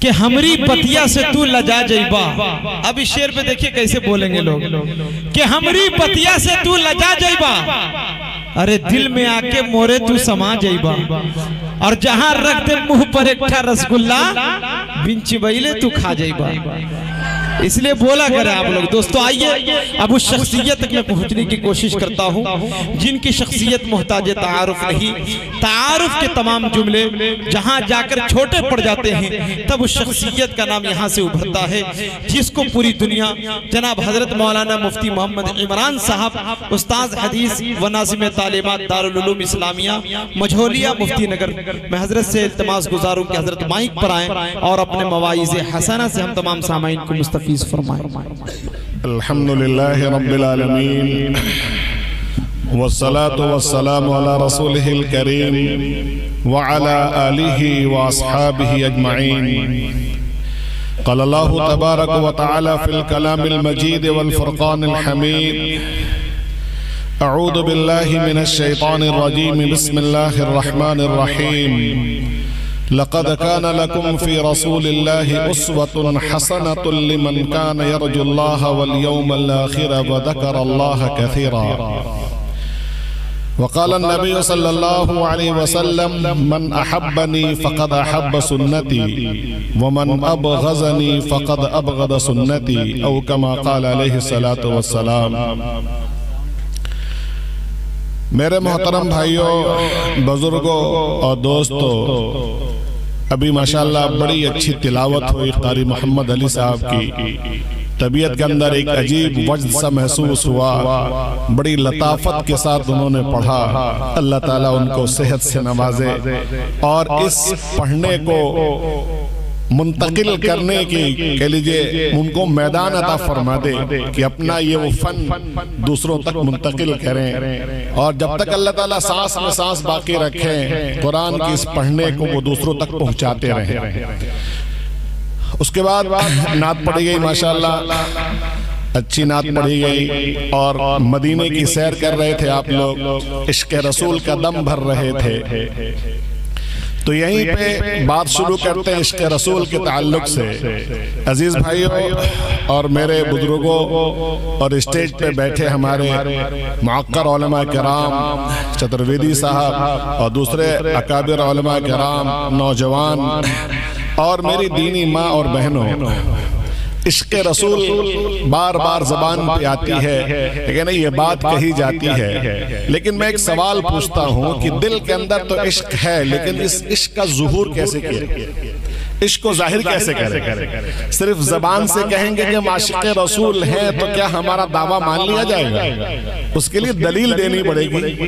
کہ ہمری پتیا سے تو لجا جائبا اب اس شیر پہ دیکھیں کیسے بولیں گے لوگ۔ کہ ہمری پتیا سے تو لجا جائبا ارے دل میں آکے مورے تو سما جائبا اور جہاں رکھ دے مہ پر ایک تھا رسگلہ بنچی بیلے تو کھا جائبا اس لیے بولا کریں آپ لوگ۔ دوستو، آئیے، اب اس شخصیت تک میں پہنچنے کی کوشش کرتا ہوں، جن کی شخصیت محتاج تعارف نہیں، تعارف کے تمام جملے جہاں جا کر چھوٹے پڑ جاتے ہیں، تب اس شخصیت کا نام یہاں سے ابھرتا ہے، جس کو پوری دنیا، جناب حضرت مولانا مفتی محمد عمران صاحب، استاذ حدیث و ناظم تعلیمات دارالعلوم اسلامیہ مجھولیہ مفتی نگر، میں حضرت سے التماس گزاروں کہ حضرت مائک پر آئیں اور اپنے مواعظ حسنہ سے ہم تمام سامعین کو مستفید فرمائیں الحمد لله رب العالمين والصلاة والسلام على رسوله الكريم وعلى آله وأصحابه أجمعين قال الله تبارك وتعالى في الكلام المجيد والفرقان الحميد أعوذ بالله من الشيطان الرجيم بسم الله الرحمن الرحيم لقد كان لكم في رسول الله أسوة حسنة لمن كان يرجو الله واليوم الآخر وذكر الله كثيرا. وقال النبي صلى الله عليه وسلم من أحبني فقد أحب سنتي ومن أبغزني فقد أبغض سنتي. أو كما قال عليه الصلاة والسلام. میرے محترم بھائیوں بزرگوں اور دوستوں ابھی ماشاءاللہ بڑی اچھی تلاوت ہوئی قاری محمد علی صاحب کی۔ طبیعت کے اندر ایک عجیب وجد سا محسوس ہوا۔ بڑی لطافت کے ساتھ انہوں نے پڑھا۔ اللہ تعالیٰ ان کو صحت سے نوازے۔ اور اس پڑھنے کو منتقل کرنے کی کہہ لیجیے ان کو میدان عطا فرما دے کہ اپنا یہ وہ فن دوسروں تک منتقل کریں۔ اور جب تک اللہ تعالیٰ سانس میں سانس باقی رکھیں قرآن کی اس پڑھنے کو وہ دوسروں تک پہنچاتے رہیں۔ اس کے بعد نعت پڑھی گئی ماشاءاللہ۔ اچھی نعت پڑھی گئی اور مدینے کی سیر کر رہے تھے آپ لوگ۔ عشق رسول کا دم بھر رہے تھے۔ تو یہیں پہ بات شروع کرتے ہیں عشق رسول کے تعلق سے۔ عزیز بھائیوں اور میرے بزرگوں اور اسٹیج پہ بیٹھے ہمارے معقر علماء کرام چترویدی صاحب اور دوسرے اکابر علماء کرام نوجوان اور میری دینی ماں اور بہنوں۔ عشق رسول، بار بار زبان پہ آتی ہے۔ لیکن یہ بات کہی جاتی ہے۔ لیکن میں ایک سوال پوچھتا ہوں کہ دل کے اندر تو عشق ہے، لیکن اس عشق کا ظہور کیسے کیا؟ عشق کو ظاہر کیسے کریں؟ صرف زبان سے کہیں گے کہ معاشق رسول ہیں تو کیا ہمارا دعویٰ مان لیا جائے گا؟ اس کے لیے دلیل دینی پڑے گی۔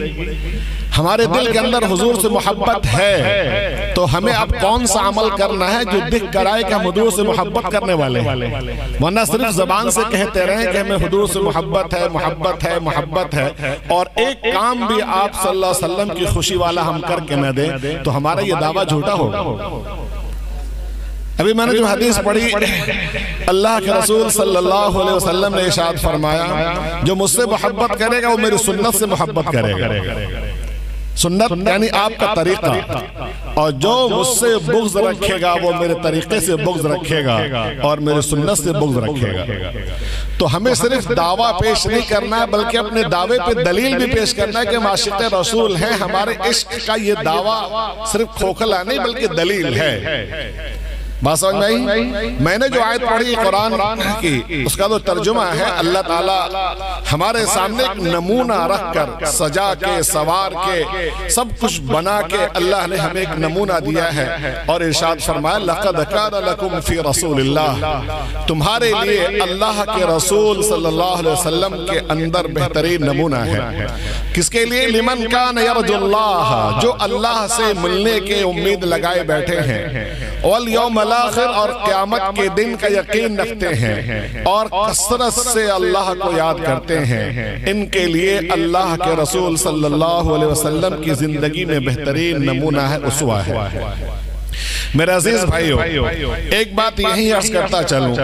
ہمارے دل کے اندر حضور سے محبت ہے تو ہمیں اب کون سا عمل کرنا ہے جو دکھ کر آئے کہ ہم حضور سے محبت کرنے والے ہیں؟ ورنہ صرف زبان سے کہتے رہیں کہ ہمیں حضور سے محبت ہے محبت ہے محبت ہے اور ایک کام بھی آپ صلی اللہ علیہ وسلم کی خوشی والا ہم کر کے نہ دیں تو ہمارا یہ دعویٰ جھوٹا ہوگا۔ ابھی میں نے جو حدیث پڑھی اللہ کے رسول صلی اللہ علیہ وسلم نے اشارت فرمایا جو مجھ سے محبت کرے گا وہ میری سنت سے محبت کرے گا۔ سنت یعنی آپ کا طریقہ۔ اور جو مجھ سے بغض رکھے گا وہ میرے طریقے سے بغض رکھے گا۔ اور میرے سنت سے بغض رکھے گا۔ تو ہمیں صرف دعویٰ پیش نہیں کرنا ہے بلکہ اپنے دعوے پہ دلیل بھی پیش کرنا ہے کہ معاشق رسول ہیں ہمارے عشق کا یہ دعویٰ صرف کھوکھلا نہیں بلکہ دلیل ہے۔ بات سمجھ میں آئی؟ میں نے جو آیت پڑھی قرآن کی اس کا تو ترجمہ ہے اللہ تعالیٰ ہمارے سامنے ایک نمونہ رکھ کر سجا کے سوار کے سب کچھ بنا کے اللہ نے ہمیں ایک نمونہ دیا ہے۔ اور ارشاد فرمایا لَقَدْ كَانَ لَكُمْ فِي رَسُولِ اللَّهِ تمہارے لیے اللہ کے رسول صلی اللہ علیہ وسلم کے اندر بہترین نمونہ ہے۔ کس کے لیے؟ لمن کان یرج اللہ جو اللہ سے ملنے کے امید لگائے بیٹھے ہیں والیوم الاخر اور قیامت کے دن کا یقین رکھتے ہیں اور کثرت سے اللہ کو یاد کرتے ہیں۔ ان کے لیے اللہ کے رسول صلی اللہ علیہ وسلم کی زندگی میں بہترین نمونہ ہے اسوہ ہے۔ میرے عزیز بھائیو ایک بات یہی عرض کرتا چلوں۔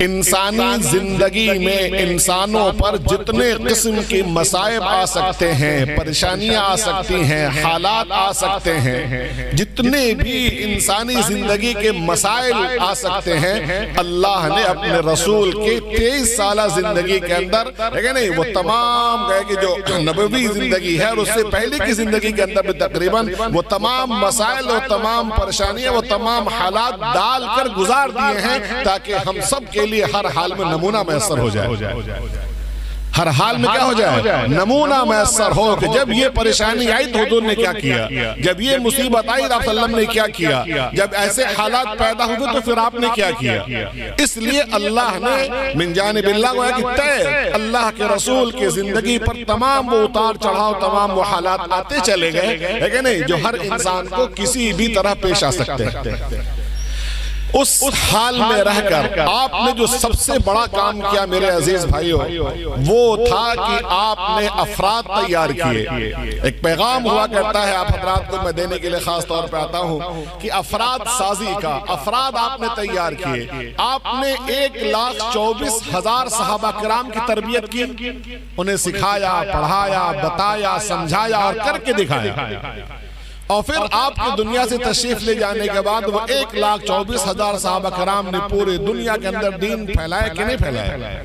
انسانی زندگی میں انسانوں پر جتنے قسم کی مسائب آ سکتے ہیں پریشانیاں آ سکتی ہیں حالات آ سکتے ہیں جتنے بھی انسانی زندگی کے مسائل آ سکتے ہیں اللہ نے اپنے رسول کے تیئیس سالہ زندگی کے اندر نہیں؟ وہ تمام گئے کہ جو نبوی زندگی ہے اور اس سے پہلے کی زندگی کے اندر بھی تقریباً وہ تمام مسائل اور تمام پریشانیاں وہ تمام حالات ڈال کر گزار دیے ہیں تاکہ ہم سب کے لیے ہر حال میں نمونہ میسر ہو جائے۔ ہر حال میں کیا ہو جائے؟ نمونہ میسر ہو کہ جب یہ پریشانی آئی تو حضور نے کیا کیا؟ جب یہ مصیبت آئی آپ صلی اللہ علیہ وسلم نے کیا؟ کیا؟ جب ایسے حالات پیدا ہوئے تو پھر آپ نے کیا کیا؟ اس لیے اللہ نے من جانب اللہ کو کہ تے اللہ کے رسول کے زندگی پر تمام وہ اتار چڑھاؤ تمام وہ حالات آتے چلے گئے۔ لیکن نہیں جو ہر انسان کو کسی بھی طرح پیش آ سکتے ہیں۔ اس حال میں رہ کر آپ نے جو سب سے بڑا کام کیا میرے عزیز بھائیوں وہ تھا کہ آپ نے افراد تیار کیے۔ ایک پیغام ہوا کرتا ہے آپ حضرات کو میں دینے کے لیے خاص طور پہ آتا ہوں کہ افراد سازی کا افراد آپ نے تیار کیے۔ آپ نے ایک لاکھ چوبیس ہزار صحابہ کرام کی تربیت کی انہیں سکھایا پڑھایا بتایا سمجھایا اور کر کے دکھایا۔ اور پھر آپ کی دنیا سے تشریف لے جانے کے بعد وہ ایک لاکھ چوبیس ہزار صحابہ کرام نے پورے دنیا کے اندر دین پھیلایا کہ نہیں پھیلایا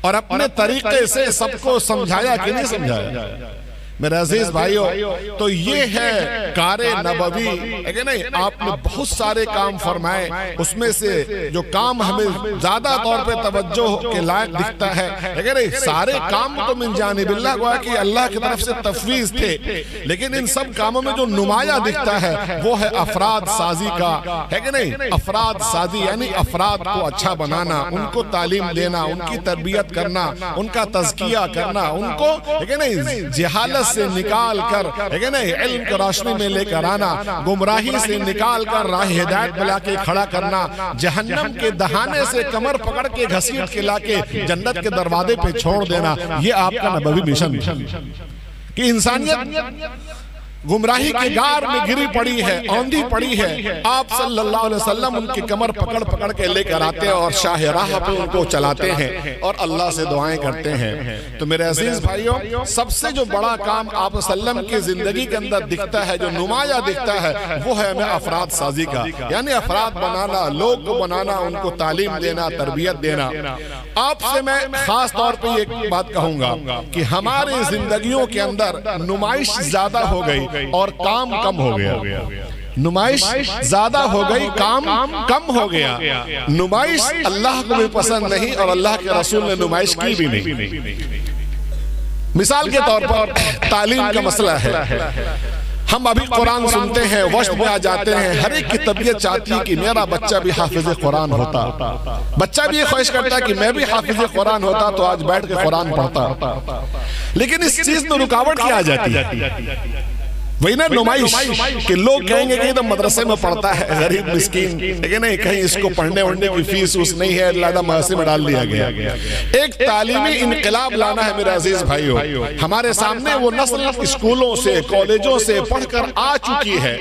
اور اپنے طریقے سے سب کو سمجھایا کہ نہیں سمجھایا؟ میرے عزیز بھائیو تو یہ ہے کار نبوی۔ نہیں آپ نے بہت سارے کام فرمائے۔ اس میں سے جو کام ہمیں زیادہ طور پہ توجہ کے لائق دکھتا ہے۔ نہیں سارے کام تو من جانب اللہ کو کہ اللہ کی طرف سے تفویض تھے۔ لیکن ان سب کاموں میں جو نمایاں دکھتا ہے وہ ہے افراد سازی کا۔ ہے کہ نہیں؟ افراد سازی یعنی افراد کو اچھا بنانا ان کو تعلیم دینا ان کی تربیت کرنا ان کا تذکیہ کرنا ان کو نہیں جہالت سے نکال کر علم کو روشنی میں لے کر آنا، گمراہی سے نکال کر، راہ ہدایت بلا کے کھڑا کرنا، جہنم کے دہانے سے کمر پکڑ کے، گھسیٹ کے لا کے، جنت کے دروازے پہ چھوڑ دینا، یہ آپ کا نبوی مشن کہ انسانیت گمراہی کے گار میں گری پڑی ہے اوندھی پڑی ہے۔ آپ صلی اللہ علیہ وسلم ان کی کمر پکڑ پکڑ کے لے کر آتے ہیں اور شاہ راہ پہ ان کو چلاتے ہیں اور اللہ سے دعائیں کرتے ہیں۔ تو میرے عزیز بھائیوں سب سے جو بڑا کام آپ وسلم کی زندگی کے اندر دکھتا ہے جو نمایاں دکھتا ہے وہ ہے ہمیں افراد سازی کا۔ یعنی افراد بنانا لوگ کو بنانا ان کو تعلیم دینا تربیت دینا۔ آپ سے میں خاص طور پہ ایک بات کہوں گا کہ ہماری زندگیوں کے اندر نمائش زیادہ ہو گئی اور کام کم ہو گیا۔ نمائش زیادہ ہو گئی کام کم ہو گیا۔ نمائش اللہ کو بھی پسند نہیں اور اللہ کے رسول نے نمائش کی بھی نہیں۔ مثال کے طور پر تعلیم کا مسئلہ ہے۔ ہم ابھی قرآن سنتے ہیں وشت میں آ جاتے ہیں۔ ہر ایک کی طبیعت چاہتی ہے کہ میرا بچہ بھی حافظ قرآن ہوتا۔ بچہ بھی یہ خواہش کرتا ہے کہ میں بھی حافظ قرآن ہوتا تو آج بیٹھ کے قرآن پڑھتا۔ لیکن اس چیز میں رکاوٹ کیا جاتی؟ ہے وہی نا نمائش کہ لوگ کہیں گے کہ تو مدرسے میں پڑھتا ہے غریب مسکین۔ لیکن نہیں کہیں اس کو پڑھنے وڑھنے کی فیس اس نہیں ہے اللہ مدرسے میں ڈال دیا گیا۔ ایک تعلیمی انقلاب لانا ہے میرے عزیز بھائیو۔ ہمارے سامنے وہ نسل اسکولوں سے کالجوں سے پڑھ کر آ چکی ہے۔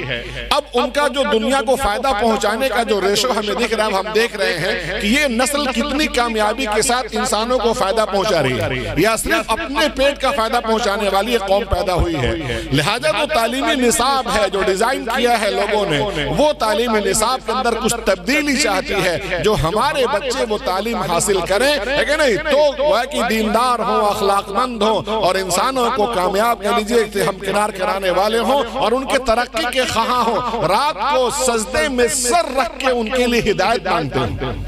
اب ان کا جو دنیا کو فائدہ پہنچانے کا جو ریشو ہمیں دکھ رہا ہے ہم دیکھ رہے ہیں کہ یہ نسل کتنی کامیابی کے ساتھ انسانوں کو فائدہ پہنچا رہی ہے۔ یا صرف اپنے پیٹ کا فائدہ پہنچانے والی ایک قوم پیدا ہوئی ہے لہذا تو تعلیم تعلیمی نصاب ہے جو ڈیزائن کیا ہے لوگوں نے، وہ تعلیمی نصاب کے اندر کچھ تبدیلی چاہتی ہے جو ہمارے بچے وہ تعلیم حاصل کریں۔ لیکن نہیں؟ تو وہ کہ دیندار ہوں اخلاق مند ہوں اور انسانوں کو کامیاب کر لیجیے ہم کنار کرانے والے ہوں اور ان کے ترقی کے خواہاں ہوں۔ رات کو سجدے میں سر رکھ کے ان کے لیے ہدایت مانگتے ہیں۔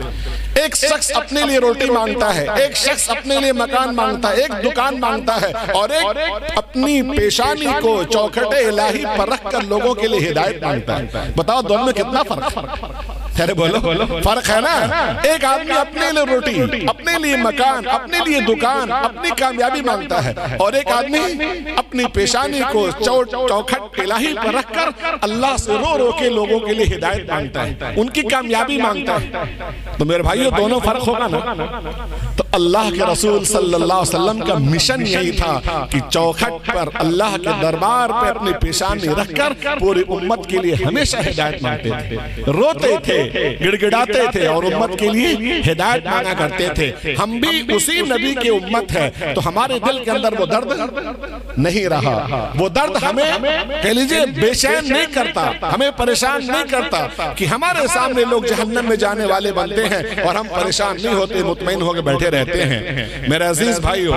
ایک شخص اپنے لیے روٹی مانگتا ہے، ایک شخص اپنے لیے مکان مانگتا ہے، ایک دکان مانگتا ہے اور ایک اپنی پیشانی کو چوکھٹ الہی پر رکھ کر لوگوں کے لیے ہدایت مانگتا ہے۔ بتاؤ دونوں میں کتنا فرق ہے بولو فرق ہے نا؟ ایک آدمی اپنے لیے روٹی اپنے لیے مکان اپنے لیے دکان اپنی کامیابی مانگتا ہے۔ اور ایک آدمی اپنی پیشانی کو چوکھٹ الہی پر رکھ کر اللہ سے رو رو کے لوگوں کے لیے ہدایت مانگتا ہے۔ ان کی کامیابی مانگتا ہے۔ تو میرے بھائیو دونوں فرق ہوگا نا؟ تو اللہ کے رسول صلی اللہ علیہ وسلم کا مشن یہی تھا کہ چوکھٹ پر اللہ کے دربار پہ اپنی پیشانی رکھ کر پوری امت کے لیے ہمیشہ ہدایت مانگتے تھے۔ روتے تھے گڑ گڑاتے تھے اور امت کے لیے ہدایت مانگا کرتے تھے۔ ہم بھی اسی نبی کی امت ہے تو ہمارے دل کے اندر وہ درد نہیں رہا۔ وہ درد ہمیں کہہ لیجیے بے چین نہیں کرتا ہمیں پریشان نہیں کرتا کہ ہمارے سامنے لوگ جہنم میں جانے والے بنتے ہیں اور ہم پریشان نہیں ہوتے مطمئن ہو کے بیٹھے رہتے ہیں۔ میرے عزیز بھائیو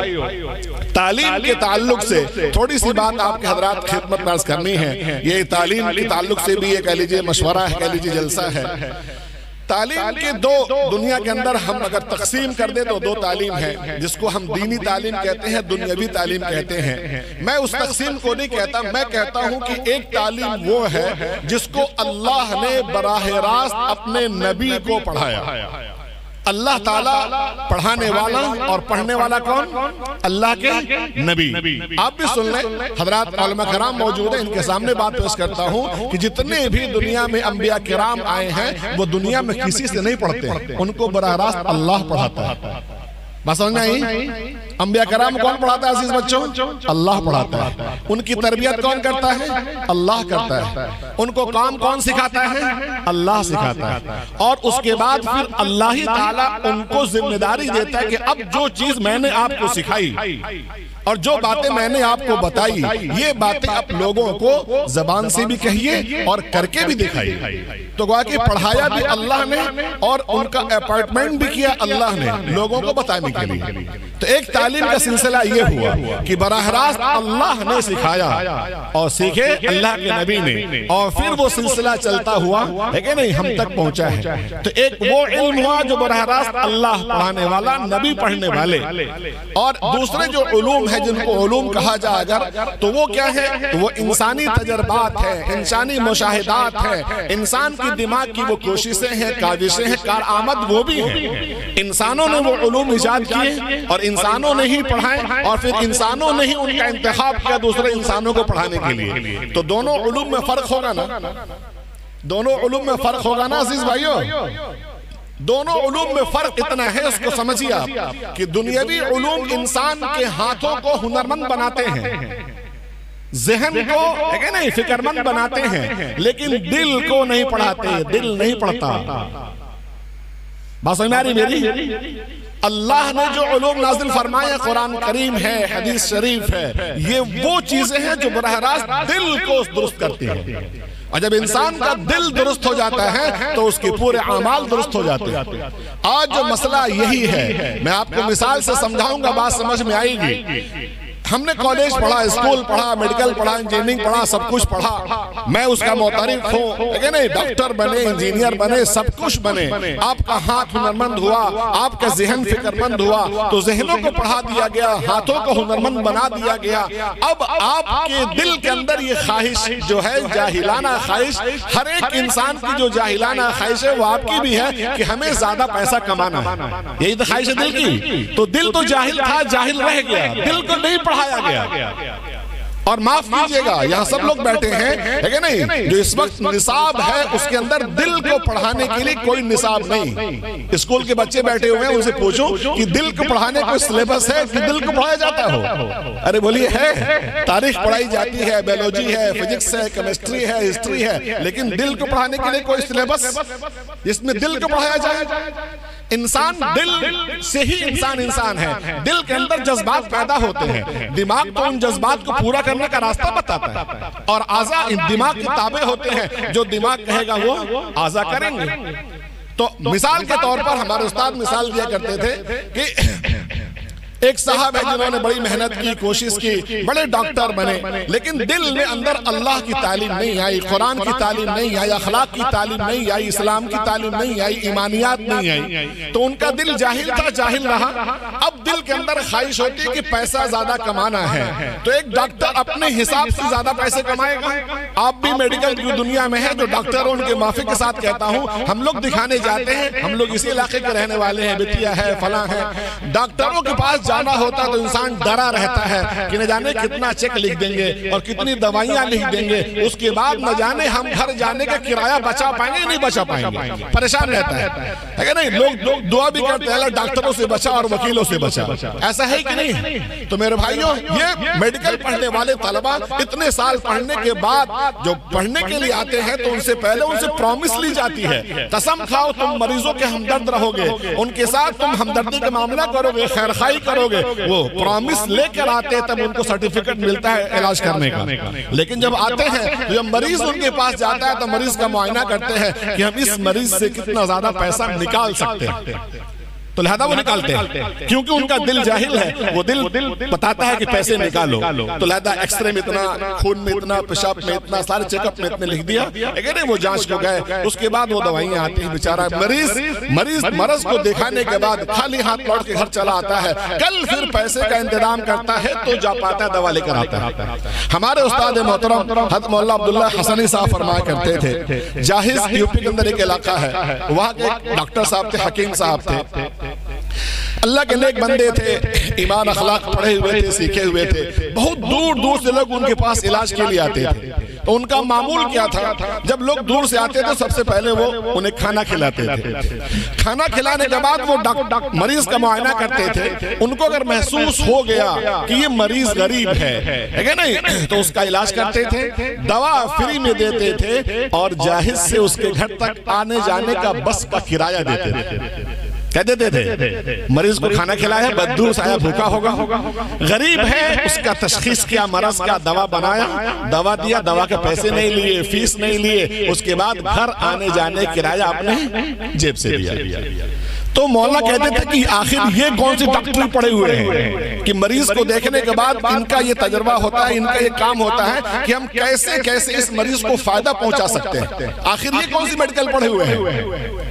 تعلیم کے تعلق سے تھوڑی سی بات آپ کے حضرات خدمت ناز کرنی ہے۔ یہ تعلیم کے تعلق سے بھی یہ کہہ لیجیے مشورہ ہے کہہ لیجیے جلسہ ہے۔ تعلیم کے دو دنیا کے اندر ہم اگر تقسیم کر دیں تو دو تعلیم ہے جس کو ہم دینی تعلیم کہتے ہیں دنیاوی تعلیم کہتے ہیں۔ میں اس تقسیم کو نہیں کہتا میں کہتا ہوں کہ ایک تعلیم وہ ہے جس کو اللہ نے براہ راست اپنے نبی کو پڑھایا۔ اللہ تعالیٰ پڑھانے والا اور پڑھنے والا کون؟ اللہ کے نبی۔ آپ بھی سن لیں، حضرات علماء کرام موجود ہیں، ان کے سامنے بات پیش کرتا ہوں کہ جتنے بھی دنیا میں انبیاء کرام آئے ہیں، وہ دنیا میں کسی سے نہیں پڑھتے، ان کو براہ راست اللہ پڑھاتا ہے۔ بات سمجھ آئی؟ انبیاء کرام کون پڑھاتا ہے عزیز بچوں؟ اللہ پڑھاتا ہے ان کی تربیت کون کرتا ہے؟ اللہ کرتا ہے۔ ان کو کام کون سکھاتا ہے؟ اللہ سکھاتا ہے۔ اور اس کے بعد پھر اللہ ہی تعالیٰ ان کو ذمہ داری دیتا ہے کہ اب جو چیز میں نے آپ کو سکھائی۔ اور جو باتیں میں نے آپ کو بتائی یہ باتیں آپ لوگوں کو زبان سے بھی کہیے اور کر کے بھی دکھائی تو گویا کہ پڑھایا بھی اللہ نے اور ان کا اپارٹمنٹ بھی کیا اللہ نے لوگوں کو بتانے کے لیے۔ تو ایک تعلیم کا سلسلہ یہ ہوا کہ براہ راست اللہ نے سکھایا اور سیکھے اللہ کے نبی نے۔ اور پھر وہ سلسلہ چلتا ہوا ہے کہ نہیں ہم تک پہنچا ہے۔ تو ایک وہ علم ہوا جو براہ راست اللہ پڑھانے والا نبی پڑھنے والے۔ اور دوسرے جو علوم ہے ہے جن کو علوم کہا جائے اگر، تو وہ کیا ہے؟ تو وہ انسانی تجربات ہے انسانی مشاہدات ہے انسان کی دماغ کی وہ کوششیں ہیں، کاوشیں ہیں، کارآمد وہ بھی ہیں۔ انسانوں نے وہ علوم ایجاد کیے اور انسانوں نے ہی پڑھائے اور پھر انسانوں نے ہی ان کا انتخاب کیا دوسرے انسانوں کو پڑھانے کے لیے۔ تو دونوں علوم میں فرق ہوگا نا؟ دونوں علوم میں فرق ہوگا نا عزیز بھائیو؟ دونوں علوم میں فرق اتنا ہے اس کو سمجھیے آپ کہ دنیاوی علوم انسان کے ہاتھوں کو ہنرمند بناتے ہیں۔ ذہن کو نہیں فکرمند بناتے ہیں لیکن دل کو نہیں پڑھاتے دل نہیں پڑھتا۔ بات سمجھ رہی میری؟ اللہ نے جو علوم نازل فرمایا قرآن کریم ہے حدیث شریف ہے یہ وہ چیزیں ہیں جو براہ راست دل کو درست کرتی ہیں۔ اور جب انسان کا دل درست ہو جاتا ہے تو اس کے پورے اعمال درست ہو جاتے ہیں۔ آج جو مسئلہ یہی ہے میں آپ کو مثال سے سمجھاؤں گا بات سمجھ میں آئے گی۔ ہم نے کالج پڑھا اسکول پڑھا میڈیکل پڑھا انجینئرنگ پڑھا سب کچھ پڑھا۔ میں اس کا معترف ہوں۔ نہیں ڈاکٹر بنے انجینئر بنے سب کچھ بنے۔ آپ کا ہاتھ ہنرمند ہوا آپ کا ذہن فکرمند ہوا۔ تو ذہنوں کو پڑھا دیا گیا ہاتھوں کو ہنرمند بنا دیا گیا۔ اب آپ کے دل کے اندر یہ خواہش جو ہے جاہلانہ خواہش ہر ایک انسان کی جو جاہلانہ خواہش ہے وہ آپ کی بھی ہے کہ ہمیں زیادہ پیسہ کمانا ہے۔ یہی تو خواہش ہے دل کی تو دل تو جاہل تھا جاہل رہ گیا دل کو نہیں پڑھا پڑھایا گیا۔ اور معاف کیجیے گا، یہاں سب لوگ بیٹھے ہیں، ہے کہ نہیں؟ جو اس وقت نصاب ہے، اس کے اندر دل کو پڑھانے کے لیے کوئی نصاب نہیں۔ اسکول کے بچے بیٹھے ہوئے ہیں، ان سے پوچھو کہ دل کو پڑھانے کوئی سلیبس ہے کہ دل کو پڑھایا جاتا ہو؟ ارے بولیے، ہے۔ تاریخ پڑھائی جاتی ہے بیولوجی ہے فزکس ہے کیمسٹری ہے ہسٹری ہے، لیکن دل کو پڑھانے کے لیے کوئی سلیبس جس میں دل کو پڑھایا جائے۔ انسان دل سے ہی انسان انسان ہے۔ دل کے اندر جذبات پیدا ہوتے ہیں۔ دماغ تو ان جذبات کو پورا کرنے کا راستہ بتاتا ہے۔ اور آزا دماغ کی تابع ہوتے ہیں۔ جو دماغ کہے گا وہ آزا کریں گے۔ تو مثال کے طور پر ہمارے استاد مثال دیا کرتے تھے کہ ایک صاحب ہے جنہوں نے بڑی محنت کی، کوشش کی، بڑے ڈاکٹر بنے۔ لیکن دل میں اندر اللہ کی تعلیم نہیں آئی، قرآن کی تعلیم نہیں آئی، اخلاق کی تعلیم نہیں آئی، اسلام کی تعلیم نہیں آئی، ایمانیات نہیں آئی۔ تو ان کا دل جاہل تھا، جاہل رہا۔ اب دل کے اندر خواہش ہوتی ہے کہ پیسہ زیادہ کمانا ہے۔ تو ایک ڈاکٹر اپنے حساب سے زیادہ پیسے کمائے گا۔ آپ بھی میڈیکل کی دنیا میں ہے جو ڈاکٹر ان کے معافی کے ساتھ کہتا ہوں، ہم لوگ دکھانے جاتے ہیں، ہم لوگ اسی علاقے کے رہنے والے ہیں بتیا ہے، فلاں ہے ڈاکٹروں کے پاس جانا ہوتا تو انسان ڈرا رہتا ہے کہ نہ جانے کتنا چیک لکھ دیں گے اور کتنی دوائیاں لکھ دیں گے۔ اس کے بعد نہ جانے ہم گھر جانے کا کرایہ بچا پائیں گے نہیں بچا پائیں گے؟ پریشان رہتا ہے۔ ہے نہیں؟ لوگ دعا بھی کرتے ہیں ڈاکٹروں سے بچا اور وکیلوں سے بچا۔ ایسا ہے کہ نہیں؟ تو میرے بھائیوں، یہ میڈیکل پڑھنے والے طلبہ اتنے سال پڑھنے کے بعد جو پڑھنے کے لیے آتے ہیں تو ان سے پہلے ان سے پرومس لی جاتی ہے۔ قسم کھاؤ، تم مریضوں کے ہمدرد رہو گے۔ ان کے ساتھ تم ہمدردی کا معاملہ کرو گے، خیر خائی کرو گے؟ وہ پرومس لے کر آتے تب ان کو سرٹیفکیٹ ملتا ہے علاج کرنے کا۔ لیکن جب آتے ہیں تو جب مریض ان کے پاس جاتا ہے تو مریض کا معائنہ کرتے ہیں کہ ہم اس مریض سے کتنا زیادہ پیسہ نکال سکتے ہیں۔ تو لہذا وہ نکالتے ہیں۔ کیونکہ ان کا دل جاہل ہے وہ دل بتاتا ہے کہ پیسے نکالو۔ تو لہذا ایکس رے میں اتنا خون میں اتنا پیشاب میں اتنا سارے چیک اپ میں اتنے لکھ دیا۔ اگر وہ جانچ کو گئے اس کے بعد وہ دوائیاں آتی ہیں بیچارہ مریض مریض مرض کو دکھانے کے بعد خالی ہاتھ لوٹ کے گھر چلا آتا ہے۔ کل پھر پیسے کا انتظام کرتا ہے تو جا پاتا ہے دوا لے کر آتا ہے۔ ہمارے استاد محترم حضرت مولا عبداللہ حسنی صاحب فرمایا کرتے تھے جاہز یوپی کے اندر ایک علاقہ ہے وہاں کے ڈاکٹر صاحب تھے حکیم صاحب تھے اللہ کے نیک بندے تھے، ایمان اخلاق پڑھے ہوئے تھے، سیکھے ہوئے تھے۔ بہت دور دور سے لوگ ان کے پاس علاج کے لیے آتے تھے۔ تو ان کا معمول کیا تھا؟ جب لوگ دور سے آتے تھے سب سے پہلے وہ انہیں کھانا کھلاتے تھے۔ کھانا کھلانے کے بعد وہ مریض کا معائنہ کرتے تھے۔ ان کو اگر محسوس ہو گیا کہ یہ مریض غریب ہے نہیں؟ تو اس کا علاج کرتے تھے، دوا فری میں دیتے تھے اور جاہز سے اس کے گھر تک آنے جانے کا بس کا کرایہ دیتے تھے۔ کہہ دیتے تھے مریض کو کھانا کھلایا بدو سایا بھوکا ہوگا۔ غریب ہے اس کا تشخیص کیا مرض کا دوا بنایا دوا دیا دوا کے پیسے نہیں لیے فیس نہیں لیے اس کے بعد گھر آنے جانے کرایہ اپنے جیب سے دیا تو مولا کہتے تھے کہ آخر یہ کون سی ڈاکٹر پڑے ہوئے ہیں؟ کہ مریض کو دیکھنے کے بعد ان کا یہ تجربہ ہوتا ہے ان کا یہ کام ہوتا ہے کہ ہم کیسے کیسے اس مریض کو فائدہ پہنچا سکتے ہیں؟ آخر یہ کون سی میڈیکل پڑھے ہوئے ہیں؟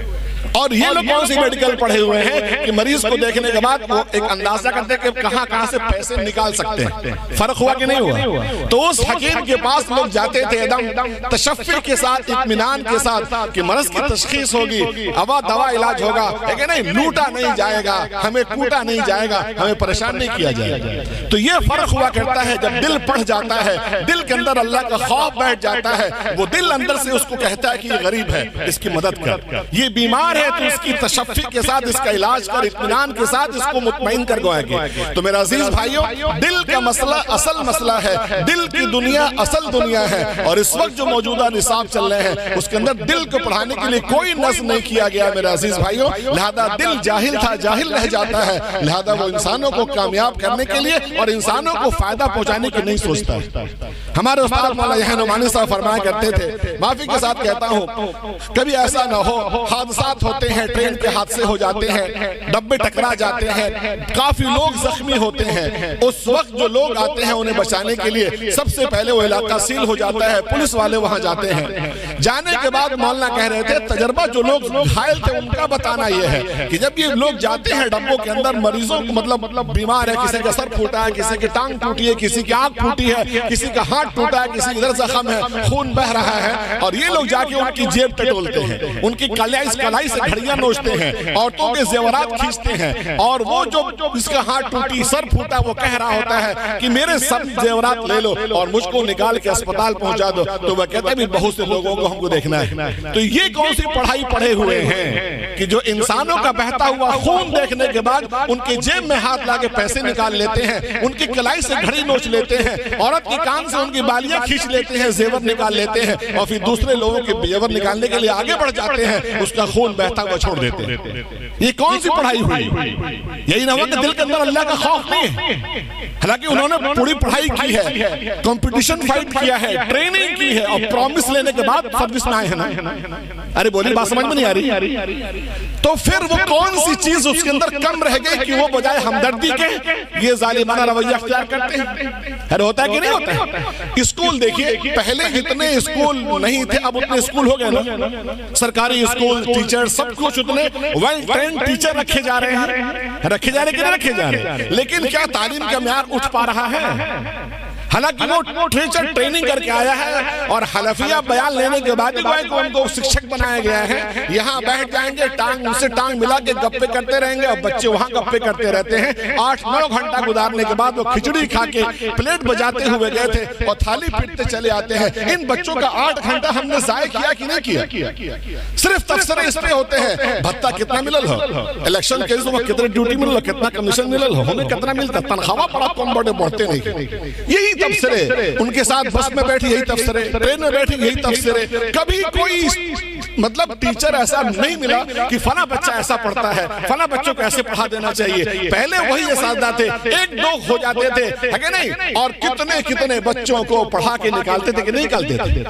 اور یہ لوگ کون سی میڈیکل پڑھے ہوئے ہیں کہ مریض کو دیکھنے کے بعد وہ ایک اندازہ کرتے ہیں کہ کہاں کہاں سے پیسے نکال سکتے ہیں؟ فرق ہوا کہ نہیں ہوا؟ تو اس حکیم کے پاس لوگ جاتے تھے ادم تشفی کے ساتھ اطمینان کے ساتھ کہ مرض کی تشخیص ہوگی ابا دوا علاج ہوگا۔ لیکن نہیں لوٹا نہیں جائے گا ہمیں کوٹا نہیں جائے گا ہمیں پریشان نہیں کیا جائے گا۔ تو یہ فرق ہوا کرتا ہے جب دل پڑھ جاتا ہے دل کے اندر اللہ کا خوف بیٹھ جاتا ہے وہ دل اندر سے اس کو کہتا ہے کہ یہ غریب ہے اس کی مدد کر۔ یہ بیمار ہے ہے تو اس کی تشفی کے ساتھ، اس کا علاج کر، اطمینان کے ساتھ اس کو مطمئن کر گوائے گے تو میرا عزیز بھائیوں، دل کا مسئلہ اصل مسئلہ ہے۔ دل کی دنیا اصل دنیا ہے۔ اور اس وقت جو موجودہ نصاب چل رہے ہیں، اس کے اندر دل کو پڑھانے کے لیے کوئی نظم نہیں کیا گیا۔ میرا عزیز بھائیوں، لہذا دل جاہل تھا، جاہل رہ جاتا ہے۔ لہذا وہ انسانوں کو کامیاب کرنے کے لیے اور انسانوں کو فائدہ پہنچانے کی نہیں سوچتا۔ ہمارے استاد مولا یہاں نمانی صاحب فرمایا کرتے تھے، معافی کے ساتھ کہتا ہوں، کبھی ایسا نہ ہو، حادثات ہوتے ہیں، ٹرین کے حادثے ہو جاتے ہیں، ڈبے ٹکرا جاتے ہیں، کافی لوگ زخمی ہوتے ہیں۔ اس وقت جو لوگ آتے ہیں انہیں بچانے کے لیے سب سے پہلے وہ علاقہ سیل ہو جاتا ہے، پولیس والے وہاں جاتے ہیں۔ جانے کے بعد مولانا کہہ رہے تھے، تجربہ جو لوگ گھائل تھے ان کا بتانا یہ ہے کہ جب یہ لوگ جاتے ہیں ڈبوں کے اندر، مریضوں کو مطلب بیمار ہے، کسی کا سر پھوٹا ہے، کسی کی ٹانگ ٹوٹی ہے، کسی کی آنکھ پھوٹی ہے، کسی کا ہاتھ ٹوٹا ہے، کسی ادھر زخم ہے، خون بہ رہا ہے۔ اور یہ لوگ جا کے ان کی جیب ٹٹولتے ہیں، ان کی کلیائی کلائی سے گھڑیاں نوچتے ہیں عورتوں کے زیورات کھینچتے ہیں۔ اور وہ جو اس کا ہاتھ ٹوٹی سر پھوٹا وہ کہہ رہا ہوتا ہے کہ میرے سب زیورات لے لو اور مجھ کو نکال کے اسپتال پہنچا دو۔ تو وہ کہتے ہیں بہت سے لوگوں کو ہم کو دیکھنا ہے۔ تو یہ کون سی پڑھائی پڑھے ہوئے ہیں کہ جو انسانوں کا بہتا ہوا خون دیکھنے کے بعد ان کے جیب میں ہاتھ لا کے پیسے نکال لیتے ہیں ان کی کلائی سے گھڑی نوچ لیتے ہیں عورت کی کان سے ان کی بالیاں کھینچ لیتے ہیں زیور نکال لیتے ہیں اور پھر دوسرے لوگوں کے زیور نکالنے کے لیے آگے بڑھ جاتے ہیں اس کا خون بہتا ہوا چھوڑ دیتے ہیں۔ یہ کون سی پڑھائی ہوئی؟ یہی نہ ہوا کہ دل کے اندر اللہ کا خوف نہیں ہے۔ حالانکہ انہوں نے پوری پڑھائی کی ہے کمپٹیشن فائٹ کیا ہے ٹریننگ کی ہے اور پرومس لینے کے بعد سروس میں آئے ہیں نا۔ ارے بولی بات سمجھ میں نہیں آ رہی؟ تو پھر وہ کون سی چیز اس کے اندر کم رہ گئی کہ وہ بجائے ہمدردی کے؟ یہ ظالمانہ رویہ اختیار کرتے ہیں۔ ارے ہوتا ہے کہ نہیں ہوتا ہے؟ اسکول دیکھیے پہلے اتنے اسکول نہیں تھے اب اتنے اسکول ہو گئے نا۔ سرکاری اسکول ٹیچر سب کچھ اتنے ویل ٹرین ٹیچر رکھے جا رہے ہیں۔ رکھے جا رہے کہ نہیں رکھے جا رہے لیکن کیا تعلیم کا معیار اٹھ پا رہا ہے؟ حالانکہ وہ ٹیچر ٹریننگ کر کے آیا ہے اور حلفیہ بیان لینے کے بعد کو ان کو شکشک بنایا گیا ہے، یہاں بیٹھ جائیں گے، ٹانگ سے ٹانگ ملا کے گپے کرتے رہیں گے اور بچے وہاں گپے کرتے رہتے ہیں۔ آٹھ، نو گھنٹہ گزارنے کے بعد وہ کھچڑی کھا کے پلیٹ بجاتے ہوئے گئے تھے اور تھالی پیٹتے چلے آتے ہیں۔ ان بچوں کا آٹھ گھنٹہ ہم نے ضائع کیا کہ نہیں کیا؟ صرف تفسرے اس پہ ہوتے ہیں۔ بھتہ کتنا ملل ہو؟ الیکشن کے اس کتنے ڈیوٹی ملل ہو؟ کتنا کمیشن ملل ہو؟ ہمیں کتنا ملتا؟ تنخواہ پڑا کم بڑے بڑھتے نہیں۔ یہی تفسرے ان کے ساتھ بس میں بیٹھی یہی تفسرے ٹرین میں بیٹھی یہی تفسرے کبھی کوئی مطلب ٹیچر ایسا نہیں ملا کہ فنا بچہ ایسا پڑھتا ہے فنا بچوں کو ایسے پڑھا دینا چاہیے۔ پہلے وہی اساتذہ تھے، ایک دو ہو جاتے تھے، ہے کہ نہیں؟ اور کتنے کتنے بچوں کو پڑھا کے نکالتے تھے کہ نہیں نکالتے تھے۔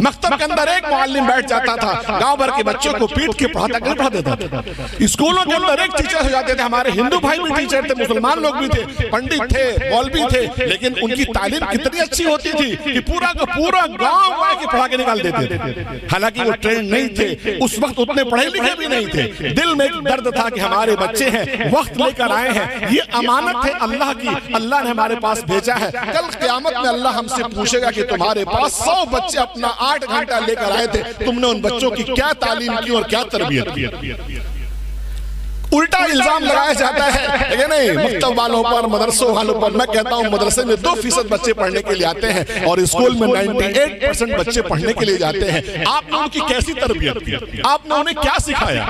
مکتب کے اندر ایک معلم بیٹھ جاتا تھا، گاؤں بھر کے بچوں کو پیٹ کے پڑھاتا کہ نہیں پڑھا دیتا تھا۔ اسکولوں کے اندر ایک ٹیچر ہو جاتے تھے، ہمارے ہندو بھائی بھی ٹیچر تھے، مسلمان لوگ بھی تھے، پنڈت تھے، مولوی تھے، لیکن ان کی تعلیم کتنی اچھی ہوتی تھی کہ پورا کا پورا گاؤں وہاں کی پڑھا کے نکال دیتے تھے۔ حالانکہ وہ ٹرین نہیں تھے اس وقت اتنے پڑھے لکھے بھی نہیں تھے۔ دل میں ایک درد تھا کہ ہمارے بچے ہیں وقت لے کر آئے ہیں۔ یہ امانت ہے اللہ کی۔ اللہ نے ہمارے پاس بھیجا ہے۔ کل قیامت میں اللہ ہم سے پوچھے گا کہ تمہارے پاس سو بچے اپنا آٹھ گھنٹہ لے کر آئے تھے۔ تم نے ان بچوں کی کیا تعلیم کی اور کیا تربیت کی؟ الٹا الزام لگایا جاتا ہے۔ لیکن نہیں مکتب والوں پر مدرسوں والوں پر میں کہتا ہوں مدرسے میں دو فیصد بچے پڑھنے کے لیے آتے ہیں اور اسکول میں نائنٹی ایٹ پرسنٹ بچے پڑھنے کے لیے جاتے ہیں۔ آپ نے ان کی کیسی تربیت کی؟ آپ نے انہیں کیا سکھایا؟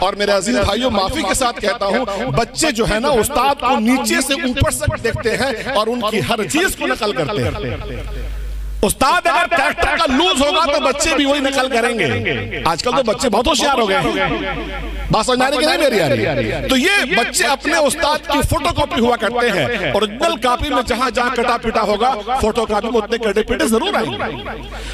اور میرے عزیز بھائیوں معافی کے ساتھ کہتا ہوں بچے جو ہے نا استاد کو نیچے سے اوپر سے دیکھتے ہیں اور ان کی ہر چیز کو نقل کرتے ہیں۔ استاد اگر کریکٹر کا لوز ہوگا تو بچے بھی وہی نقل کریں گے۔ آج کل تو بچے بہت ہوشیار ہو گئے۔ بات سمجھانے کی نہیں میری آ رہی تو یہ بچے اپنے استاد کی فوٹو کاپی ہوا کرتے ہیں۔ اوریجنل کاپی میں جہاں جہاں کٹا پیٹا ہوگا فوٹو کاپی میں اتنے کٹے پیٹے ضرور آئیں گے۔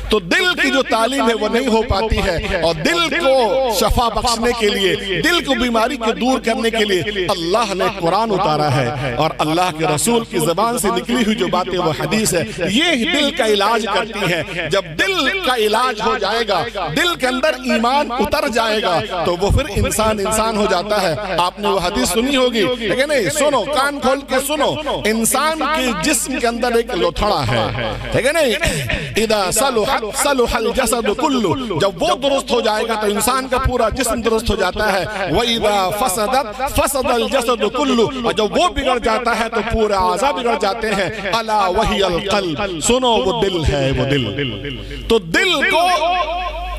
تو دل کی جو تعلیم ہے وہ نہیں ہو پاتی ہے۔ اور دل کو شفا بخشنے کے لیے دل کو بیماری کو دور کرنے کے لیے اللہ نے قرآن اتارا ہے۔ اور اللہ کے رسول کی زبان سے نکلی ہوئی جو باتیں وہ حدیث ہے۔ یہ دل کا علاج علاج کرتی ہے جب دل کا علاج ہو جائے گا، دل کے اندر ایمان اتر جائے گا، تو وہ پھر انسان انسان ہو جاتا ہے۔ آپ نے وہ حدیث سنی ہوگی، لیکن نہیں، سنو، کان کھول کے سنو۔ انسان کے جسم کے اندر ایک لوتھڑا ہے۔ لیکن نہیں؟ اذا صلح صلح الجسد کلو جب وہ درست ہو جائے گا تو انسان کا پورا جسم درست ہو جاتا ہے۔ وَإِذَا فَسَدَتْ، فَسَدَ الْجَسَدُ كُلُّ اور جب وہ بگڑ جاتا ہے تو پورا اعضاء بگڑ جاتے ہیں۔ الا وہی القلب۔ سنو وہ دل ہے وہ دل۔ تو دل کو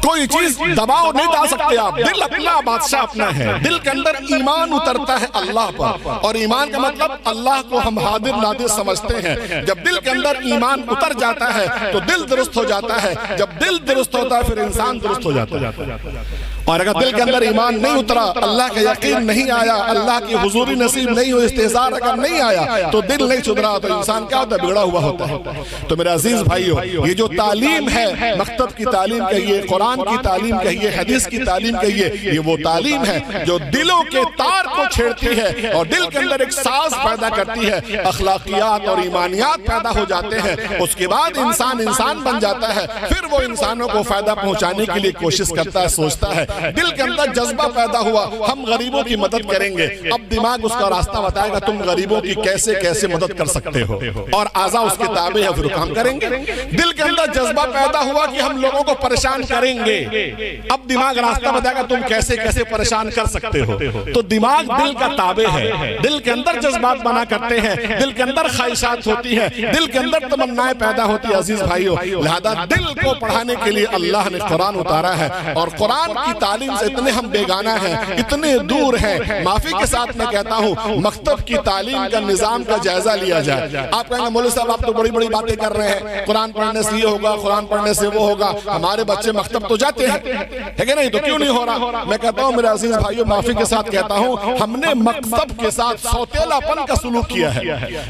کوئی چیز دباؤ نہیں ڈال سکتے آپ۔ دل اپنا بادشاہ اپنا ہے۔ دل کے اندر ایمان اترتا ہے اللہ پر۔ اور ایمان کا مطلب اللہ کو ہم حاضر نادر سمجھتے ہیں۔ جب دل کے اندر ایمان اتر جاتا ہے تو دل درست ہو جاتا ہے۔ جب دل درست ہوتا ہے پھر انسان درست ہو جاتا ہے۔ اور اگر دل کے اندر ایمان نہیں اترا، اللہ کا یقین نہیں آیا، اللہ کی حضوری نصیب نہیں ہو استحصار اگر نہیں آیا، تو دل نہیں سدھرا تو انسان کیا ہوتا ہے؟ بگڑا ہوا ہوتا ہے۔ تو میرے عزیز بھائیو، یہ جو تعلیم ہے، مکتب کی تعلیم کہیے، قرآن کی تعلیم کہیے، حدیث کی تعلیم کہیے، یہ وہ تعلیم ہے جو دلوں کے تار کو چھیڑتی ہے اور دل کے اندر ایک ساز پیدا کرتی ہے، اخلاقیات اور ایمانیات پیدا ہو جاتے ہیں۔ اس کے بعد انسان انسان بن جاتا ہے، پھر وہ انسانوں کو فائدہ پہنچانے کے لیے کوشش کرتا ہے، سوچتا ہے۔ دل کے اندر جذبہ پیدا ہوا، ہم غریبوں کی مدد کریں گے۔ اب دماغ اس کا راستہ بتائے گا تم غریبوں کی کیسے کیسے مدد کر سکتے ہو۔ اور آزا اس کے تابع ہے پھر کام کریں گے۔ دل کے اندر جذبہ پیدا ہوا کہ ہم لوگوں کو پریشان کریں گے۔ اب دماغ راستہ بتائے گا تم کیسے کیسے پریشان کر سکتے ہو۔ تو دماغ دل کا تابع ہے۔ دل کے اندر جذبات بنا کرتے ہیں۔ دل کے اندر خواہشات ہوتی ہیں۔ دل کے اندر تمنائیں پیدا ہوتی ہے عزیز بھائیو۔ لہذا دل کو پڑھانے کے لیے اللہ نے قرآن اتارا ہے۔ اور قرآن کی تعلیم سے اتنے ہم بیگانہ ہیں، اتنے دور ہیں۔ معافی کے ساتھ میں کہتا ہوں، مکتب کی تعلیم کا نظام کا جائزہ لیا جائے۔ آپ کہیں گے، مولوی صاحب، آپ تو بڑی بڑی باتیں کر رہے ہیں۔ قرآن پڑھنے سے یہ ہوگا، قرآن پڑھنے سے وہ ہوگا۔ ہمارے بچے مکتب تو جاتے ہیں۔ ہے کہ نہیں؟ تو کیوں نہیں ہو رہا؟ میں کہتا ہوں، میرے عزیز بھائیو، معافی کے ساتھ کہتا ہوں، ہم نے مکتب کے ساتھ سوتیلا پن کا سلوک کیا ہے۔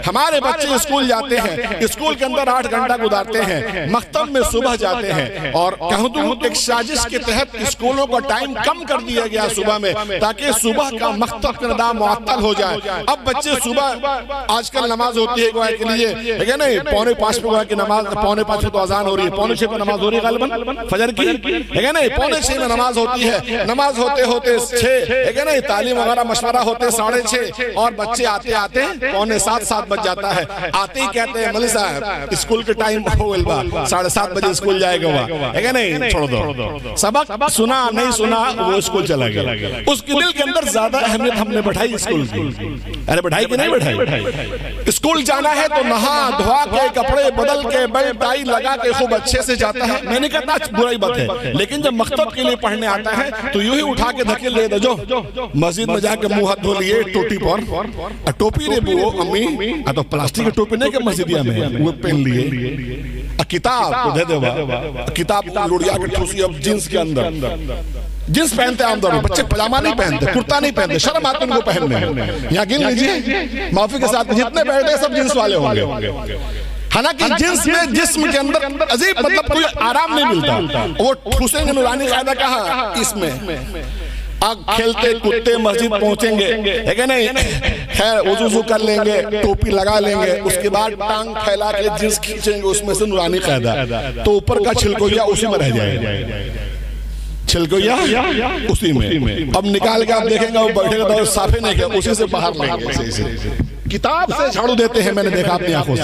ہمارے بچے اسکول جاتے ہیں، اسکول کے اندر آٹھ گھنٹہ گزارتے ہیں، مکتب میں صبح جاتے ہیں۔ اور کہوں تو ایک سازش کے تحت اسکولوں کا ٹائم کم کر دیا گیا صبح میں تاکہ صبح کا مختب کا نظام معطل ہو جائے۔ اب بچے صبح آج کل نماز ہوتی ہے گویا کے لیے۔ ہے نہیں پونے پانچ پہ گویا کی نماز پونے پانچ پہ تو آزان ہو رہی ہے۔ پونے چھ پہ نماز ہو رہی ہے غالباً۔ فجر کی۔ ہے نہیں پونے چھ میں نماز ہوتی ہے۔ نماز ہوتے ہوتے چھ۔ ہے نہیں تعلیم وغیرہ مشورہ ہوتے ساڑھے چھ۔ اور بچے آتے آتے پونے سات سات بج جاتا ہے۔ آتے ہی کہتے ہیں ملی صاحب اسکول کے ٹائم ہو البا ساڑھے سات بجے اسکول جائے گا ہے نہیں چھوڑ دو۔ سبق سنا نہیں سنا وہ اسکول چلا گیا۔ اس کی دل کے اندر زیادہ اہمیت ہم نے بٹھائی اسکول کی۔ ارے بٹھائی کہ نہیں بٹھائی اسکول جانا ہے تو نہا دھوا کے کپڑے بدل کے بیل ٹائی لگا کے خوب اچھے سے جاتا ہے۔ میں نے کہتا برائی بات ہے۔ لیکن جب مکتب کے لیے پڑھنے آتا ہے تو یوں ہی اٹھا کے دھکے لے دے جو۔ مسجد میں جا کے منہ ہاتھ دھو لیے ٹوٹی پر۔ ٹوپی نے وہ امی تو پلاسٹک کی ٹوپی نہیں کہ مسجدیا میں وہ پہن لیے۔ کتاب تو دے دے کتاب لوڑیا کے ٹھوسی اب جنس کے اندر جنس پہنتے عام طور بچے پجامہ نہیں پہنتے کرتا نہیں پہنتے شرم آتے ان کو پہننے یہاں گن لیجیے معافی کے ساتھ جتنے بیٹھے سب جنس والے ہوں گے حالانکہ جنس میں جسم کے اندر عجیب مطلب کوئی آرام نہیں ملتا وہ گے نورانی قاعدہ کہا اس میں آگ کھیلتے کتے مسجد پہنچیں گے۔ ہے کہ نہیں؟ خیر وضو کر لیں گے ٹوپی لگا لیں گے۔ اس کے بعد ٹانگ پھیلا کے جنس کھینچیں گے اس میں سے نورانی قاعدہ تو اوپر کا چھلکویا اسی میں رہ جائے گا۔ چھلکویا اسی میں۔ اب نکال کے آپ دیکھیں گے وہ بیٹھے گا تو صافے نہیں کہ اسی سے باہر لیں گے کتاب سے جھاڑو دیتے ہیں میں نے دیکھا اپنی آنکھوں سے۔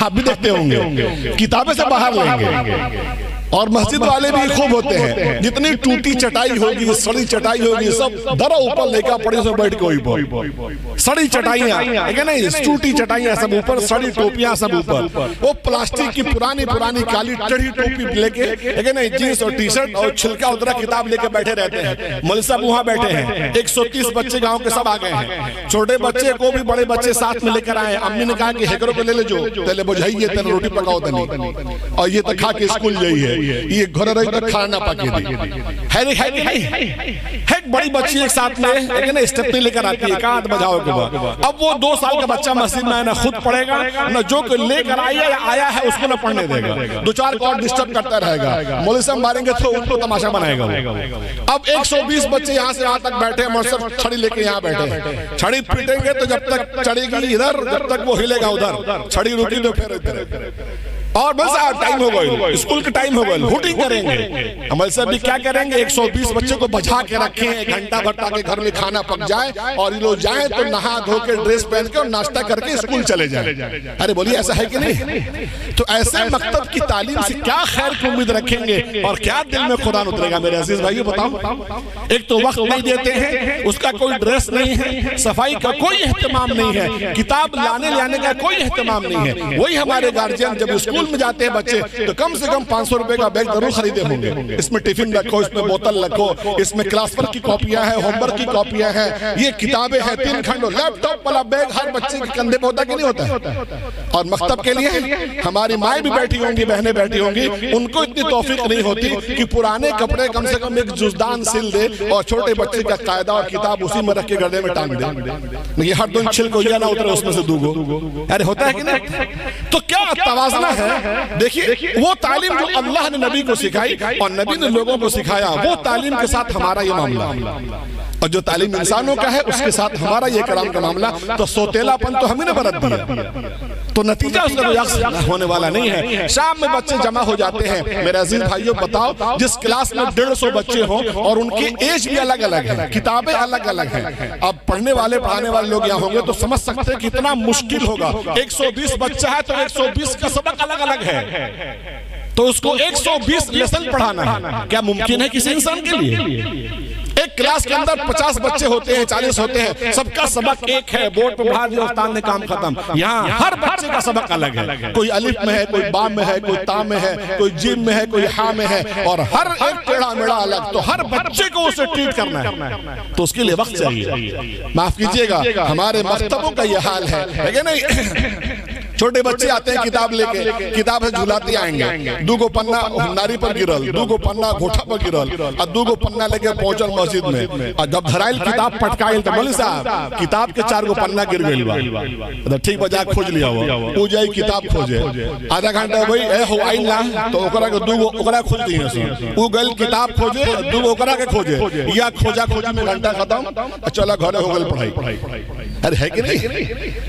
آپ بھی دیکھتے ہوں گے۔ کتابیں سے باہر لیں گے۔ اور مسجد والے بھی خوب ہوتے ہیں۔ جتنی ٹوٹی چٹائی ہوگی سڑی چٹائی ہوگی سب درہ اوپر لے کر پڑے سے بیٹھ کے اوپر سڑی چٹائیاں ہے نہیں؟ ٹوٹی چٹائیاں سب اوپر سڑی ٹوپیاں سب اوپر۔ وہ پلاسٹک کی پرانی پرانی کالی ٹڑی ٹوپی لے کے ہے نہیں؟ جینس اور ٹی شرٹ اور چھلکا ادھرا کتاب لے کے بیٹھے رہتے ہیں۔ مل صاحب وہاں بیٹھے ہیں۔ ایک سو تیس بچے گاؤں کے سب آگئے ہیں۔ چھوٹے بچے کو بھی بڑے بچے ساتھ میں لے کر آئے امی نے کہا کہ ہیکروں کو لے لے جو تیلے بجھائیے تیلے روٹی پکاؤ تنی اور یہ تو کھا کے اسکول جائیے یہ گھر رہی تو کھانا پاکی دی۔ ہے ہے ہے ایک بڑی بچی ایک ساتھ میں ایک نا اسٹپنی لے کر آتی ہے کہاں بجاؤ کے بعد اب وہ دو سال کا بچہ مسجد میں نہ خود پڑھے گا نہ جو کہ لے کر آیا یا آیا ہے اس کو نہ پڑھنے دے گا۔ دو چار کو اور ڈسٹرب کرتا رہے گا۔ مولی سے ہم ماریں گے تو ان کو تماشا بنائے گا اب ایک سو بیس بچے یہاں سے یہاں تک بیٹھے ہیں مرسر چھڑی لے کے یہاں بیٹھے۔ چھڑی پیٹیں گے تو جب تک چڑی گی ادھر جب تک وہ ہلے گا ادھر۔ چھڑی روٹی تو پھر ادھر۔ اور بس آج ٹائم ہو گئی۔ اسکول کے ٹائم ہو گئی۔ ہوٹنگ کریں گے۔ عمل صاحب بھی کیا کریں گے؟ ایک سو بیس بچے کو بجھا کے رکھیں ایک گھنٹہ بھر تاکہ گھر میں کھانا پک جائے۔ اور یہ لوگ جائیں تو نہا دھو کے ڈریس پہن کے اور ناشتہ کر کے اسکول چلے جائیں۔ ارے بولیے ایسا ہے کہ نہیں؟ تو ایسے مکتب کی تعلیم سے کیا خیر کی امید رکھیں گے؟ اور کیا دل میں قرآن اترے گا میرے عزیز بھائیو بتاؤ۔ ایک تو وقت نہیں دیتے ہیں اس کا کوئی ڈریس نہیں ہے صفائی کا کوئی اہتمام نہیں ہے کتاب لانے لانے کا کوئی اہتمام نہیں ہے۔ وہی ہمارے گارجین جب اسکول میں جاتے ہیں بچے، تو کم سے کم پانچ سو روپے کا بیگ ضرور خریدے ہوں گے۔ اس میں ٹیفن رکھو، اس میں بوتل رکھو، اس میں کلاس پر کی کاپیاں ہیں، ہوم ورک کی کاپیاں ہیں، یہ کتابیں ہیں، تین کھنڈو لیپ ٹاپ والا بیگ ہر بچے کے کندھے پہ ہوتا کہ نہیں ہوتا ہے؟ اور مکتب کے لیے ہماری مائیں بھی بیٹھی ہوں گی، بہنیں بیٹھی ہوں گی، ان کو اتنی توفیق نہیں ہوتی کہ پرانے کپڑے کم سے کم ایک جزدان سل دے اور چھوٹے بچے کا قاعدہ اور کتاب اسی میں رکھ کے گردے میں ٹانگ دے۔ یہ ہر دن چھل کو یہ نہ اترے، اس میں سے دوگو ارے، ہوتا ہے کہ نہیں؟ تو کیا توازنہ ہے؟ دیکھیے وہ تعلیم جو اللہ نے نبی کو سکھائی اور نبی نے لوگوں کو سکھایا وہ تعلیم کے ساتھ ہمارا یہ معاملہ۔ اور جو تعلیم انسانوں کا ہے اس کے ساتھ ہمارا یہ کرام کا معاملہ۔ تو سوتیلا پن تو ہمیں نے برت دیا۔ تو نتیجہ اس کا ہونے والا نہیں ہے۔ شام میں بچے جمع ہو جاتے ہیں۔ میرے عزیز بھائیوں بتاؤ جس کلاس میں ڈیڑھ سو بچے ہوں اور ان کی ایج بھی الگ الگ ہے کتابیں الگ الگ ہیں۔ اب پڑھنے والے پڑھانے والے لوگ یہاں ہوں گے تو سمجھ سکتے ہیں کتنا مشکل ہوگا۔ ایک سو بیس بچہ ہے تو ایک سو بیس کا سبق الگ الگ الگ ہے۔ تو اس کو ایک سو بیس لیسن پڑھانا ہے۔ کیا ممکن ہے کسی انسان کے لیے؟ ایک کلاس کے اندر پچاس بچے ہوتے ہیں، چالیس ہوتے ہیں، سب کا سبق ایک ہے، بورڈ پہ بھار دیا استاد نے کام ختم۔ یہاں ہر بچے کا سبق الگ ہے۔ کوئی الف میں ہے، کوئی با میں ہے، کوئی تا میں ہے، کوئی جیم میں ہے، کوئی ہا میں ہے۔ اور ہر ایک ٹیڑا میڑا الگ۔ تو ہر بچے کو اسے ٹریٹ کرنا ہے۔ تو اس کے لیے وقت چاہیے۔ معاف کیجیے گا، ہمارے مکتبوں کا یہ حال ہے۔ لیکن نہیں چھوٹے بچے آتے ہیں کتاب لے کے، کتاب سے جھولاتی آئیں گے۔ دو گو پنہ ناری پر گرل، دو گو پنہ گھوٹا پر گرل دو گو پنہ لے کے پہنچل مسجد میں۔ جب دھرائل کتاب پٹکائل تو ملی صاحب، کتاب کے چار گو پنہ گر گئی با اچھا ٹھیک بجا کھوج لیا ہوا۔ او جائی کتاب کھوجے۔ آدھا گھنٹہ بھئی اے ہو آئی اللہ تو اکرا کے دو گو اکرا کھوج دی ہیں او گل کتاب کھوجے دو گو اکرا کے کھوجے۔ یا کھوجا کھوجا میں گھنٹا ختم اچھا چلا گھرے ہو گل پڑھائی۔ ارے ہے کہ نہیں؟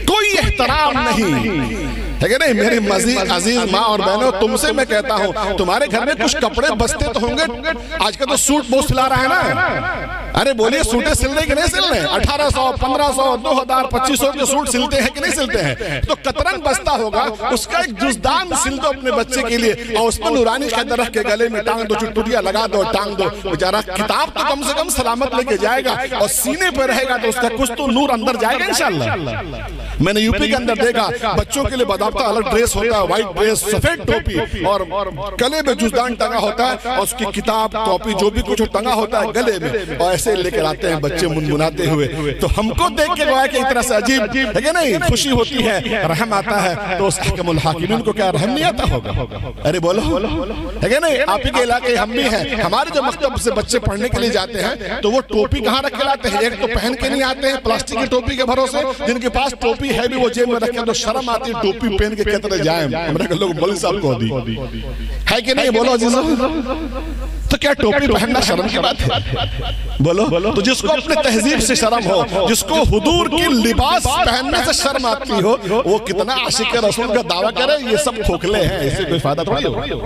کوئی احترام نہیں۔ Lee. ہے کہ نہیں میرے یعنی مزید عزیز ماں اور بہنوں تم سے میں کہتا ہوں تمہارے گھر میں کچھ کپڑے بستے تو ہوں گے؟ آج کا تو سوٹ بہت سلا رہا ہے نا۔ ارے بولیے سوٹیں سل رہے کہ نہیں سل رہے اٹھارہ سو پندرہ سو دو ہزار پچیس سو کے سوٹ سلتے ہیں کہ نہیں سلتے ہیں؟ تو کترن بستا ہوگا اس کا ایک جزدان سل دو اپنے بچے کے لیے اور اس پر نورانی قدر رکھ کے گلے میں ٹانگ دو چٹوٹیاں لگا دو ٹانگ دو بیچارہ کتاب تو کم سے کم سلامت لے کے جائے گا اور سینے پہ رہے گا تو اس کا کچھ تو نور اندر جائے گا انشاءاللہ میں نے یوپی کے اندر دیکھا بچوں کے لیے بدا ہوتا ہے الگ ڈریس ہوتا ہے وائٹ ڈریس سفید ٹوپی اور گلے میں جزدان ٹنگا ہوتا ہے اور اس کی کتاب ٹوپی جو بھی کچھ ٹنگا ہوتا ہے گلے میں۔ اور ایسے لے کر آتے ہیں بچے منگناتے ہوئے۔ تو ہم کو دیکھ کے گوائے کہ اتنا سا عجیب ہے کہ نہیں؟ خوشی ہوتی ہے رحم آتا ہے۔ تو اس حکم الحاکمین کو کیا رحم نہیں آتا ہوگا؟ ارے بولو ہے کہ نہیں؟ آپ کے علاقے ہم بھی ہیں۔ ہمارے جو مکتب سے بچے پڑھنے کے لیے جاتے ہیں تو وہ ٹوپی کہاں رکھ کے لاتے ہیں؟ ایک تو پہن کے نہیں آتے ہیں پلاسٹک کی ٹوپی کے بھروسے۔ جن کے پاس ٹوپی ہے بھی وہ جیب میں رکھے تو شرم آتی ٹوپی پ پہن کے کہتا رہے جائیں ہمارے کہا لوگ مولوی صاحب کو دی ہے کہ نہیں بولو جی صاحب تو کیا ٹوپی پہننا شرم کی بات ہے بولو تو جس کو اپنے تہذیب سے شرم ہو جس کو حضور کی لباس پہننے سے شرم آتی ہو وہ کتنا عاشق رسول کا دعویٰ کرے یہ سب کھوکلے ہیں اس سے کوئی فائدہ تھوڑی ہو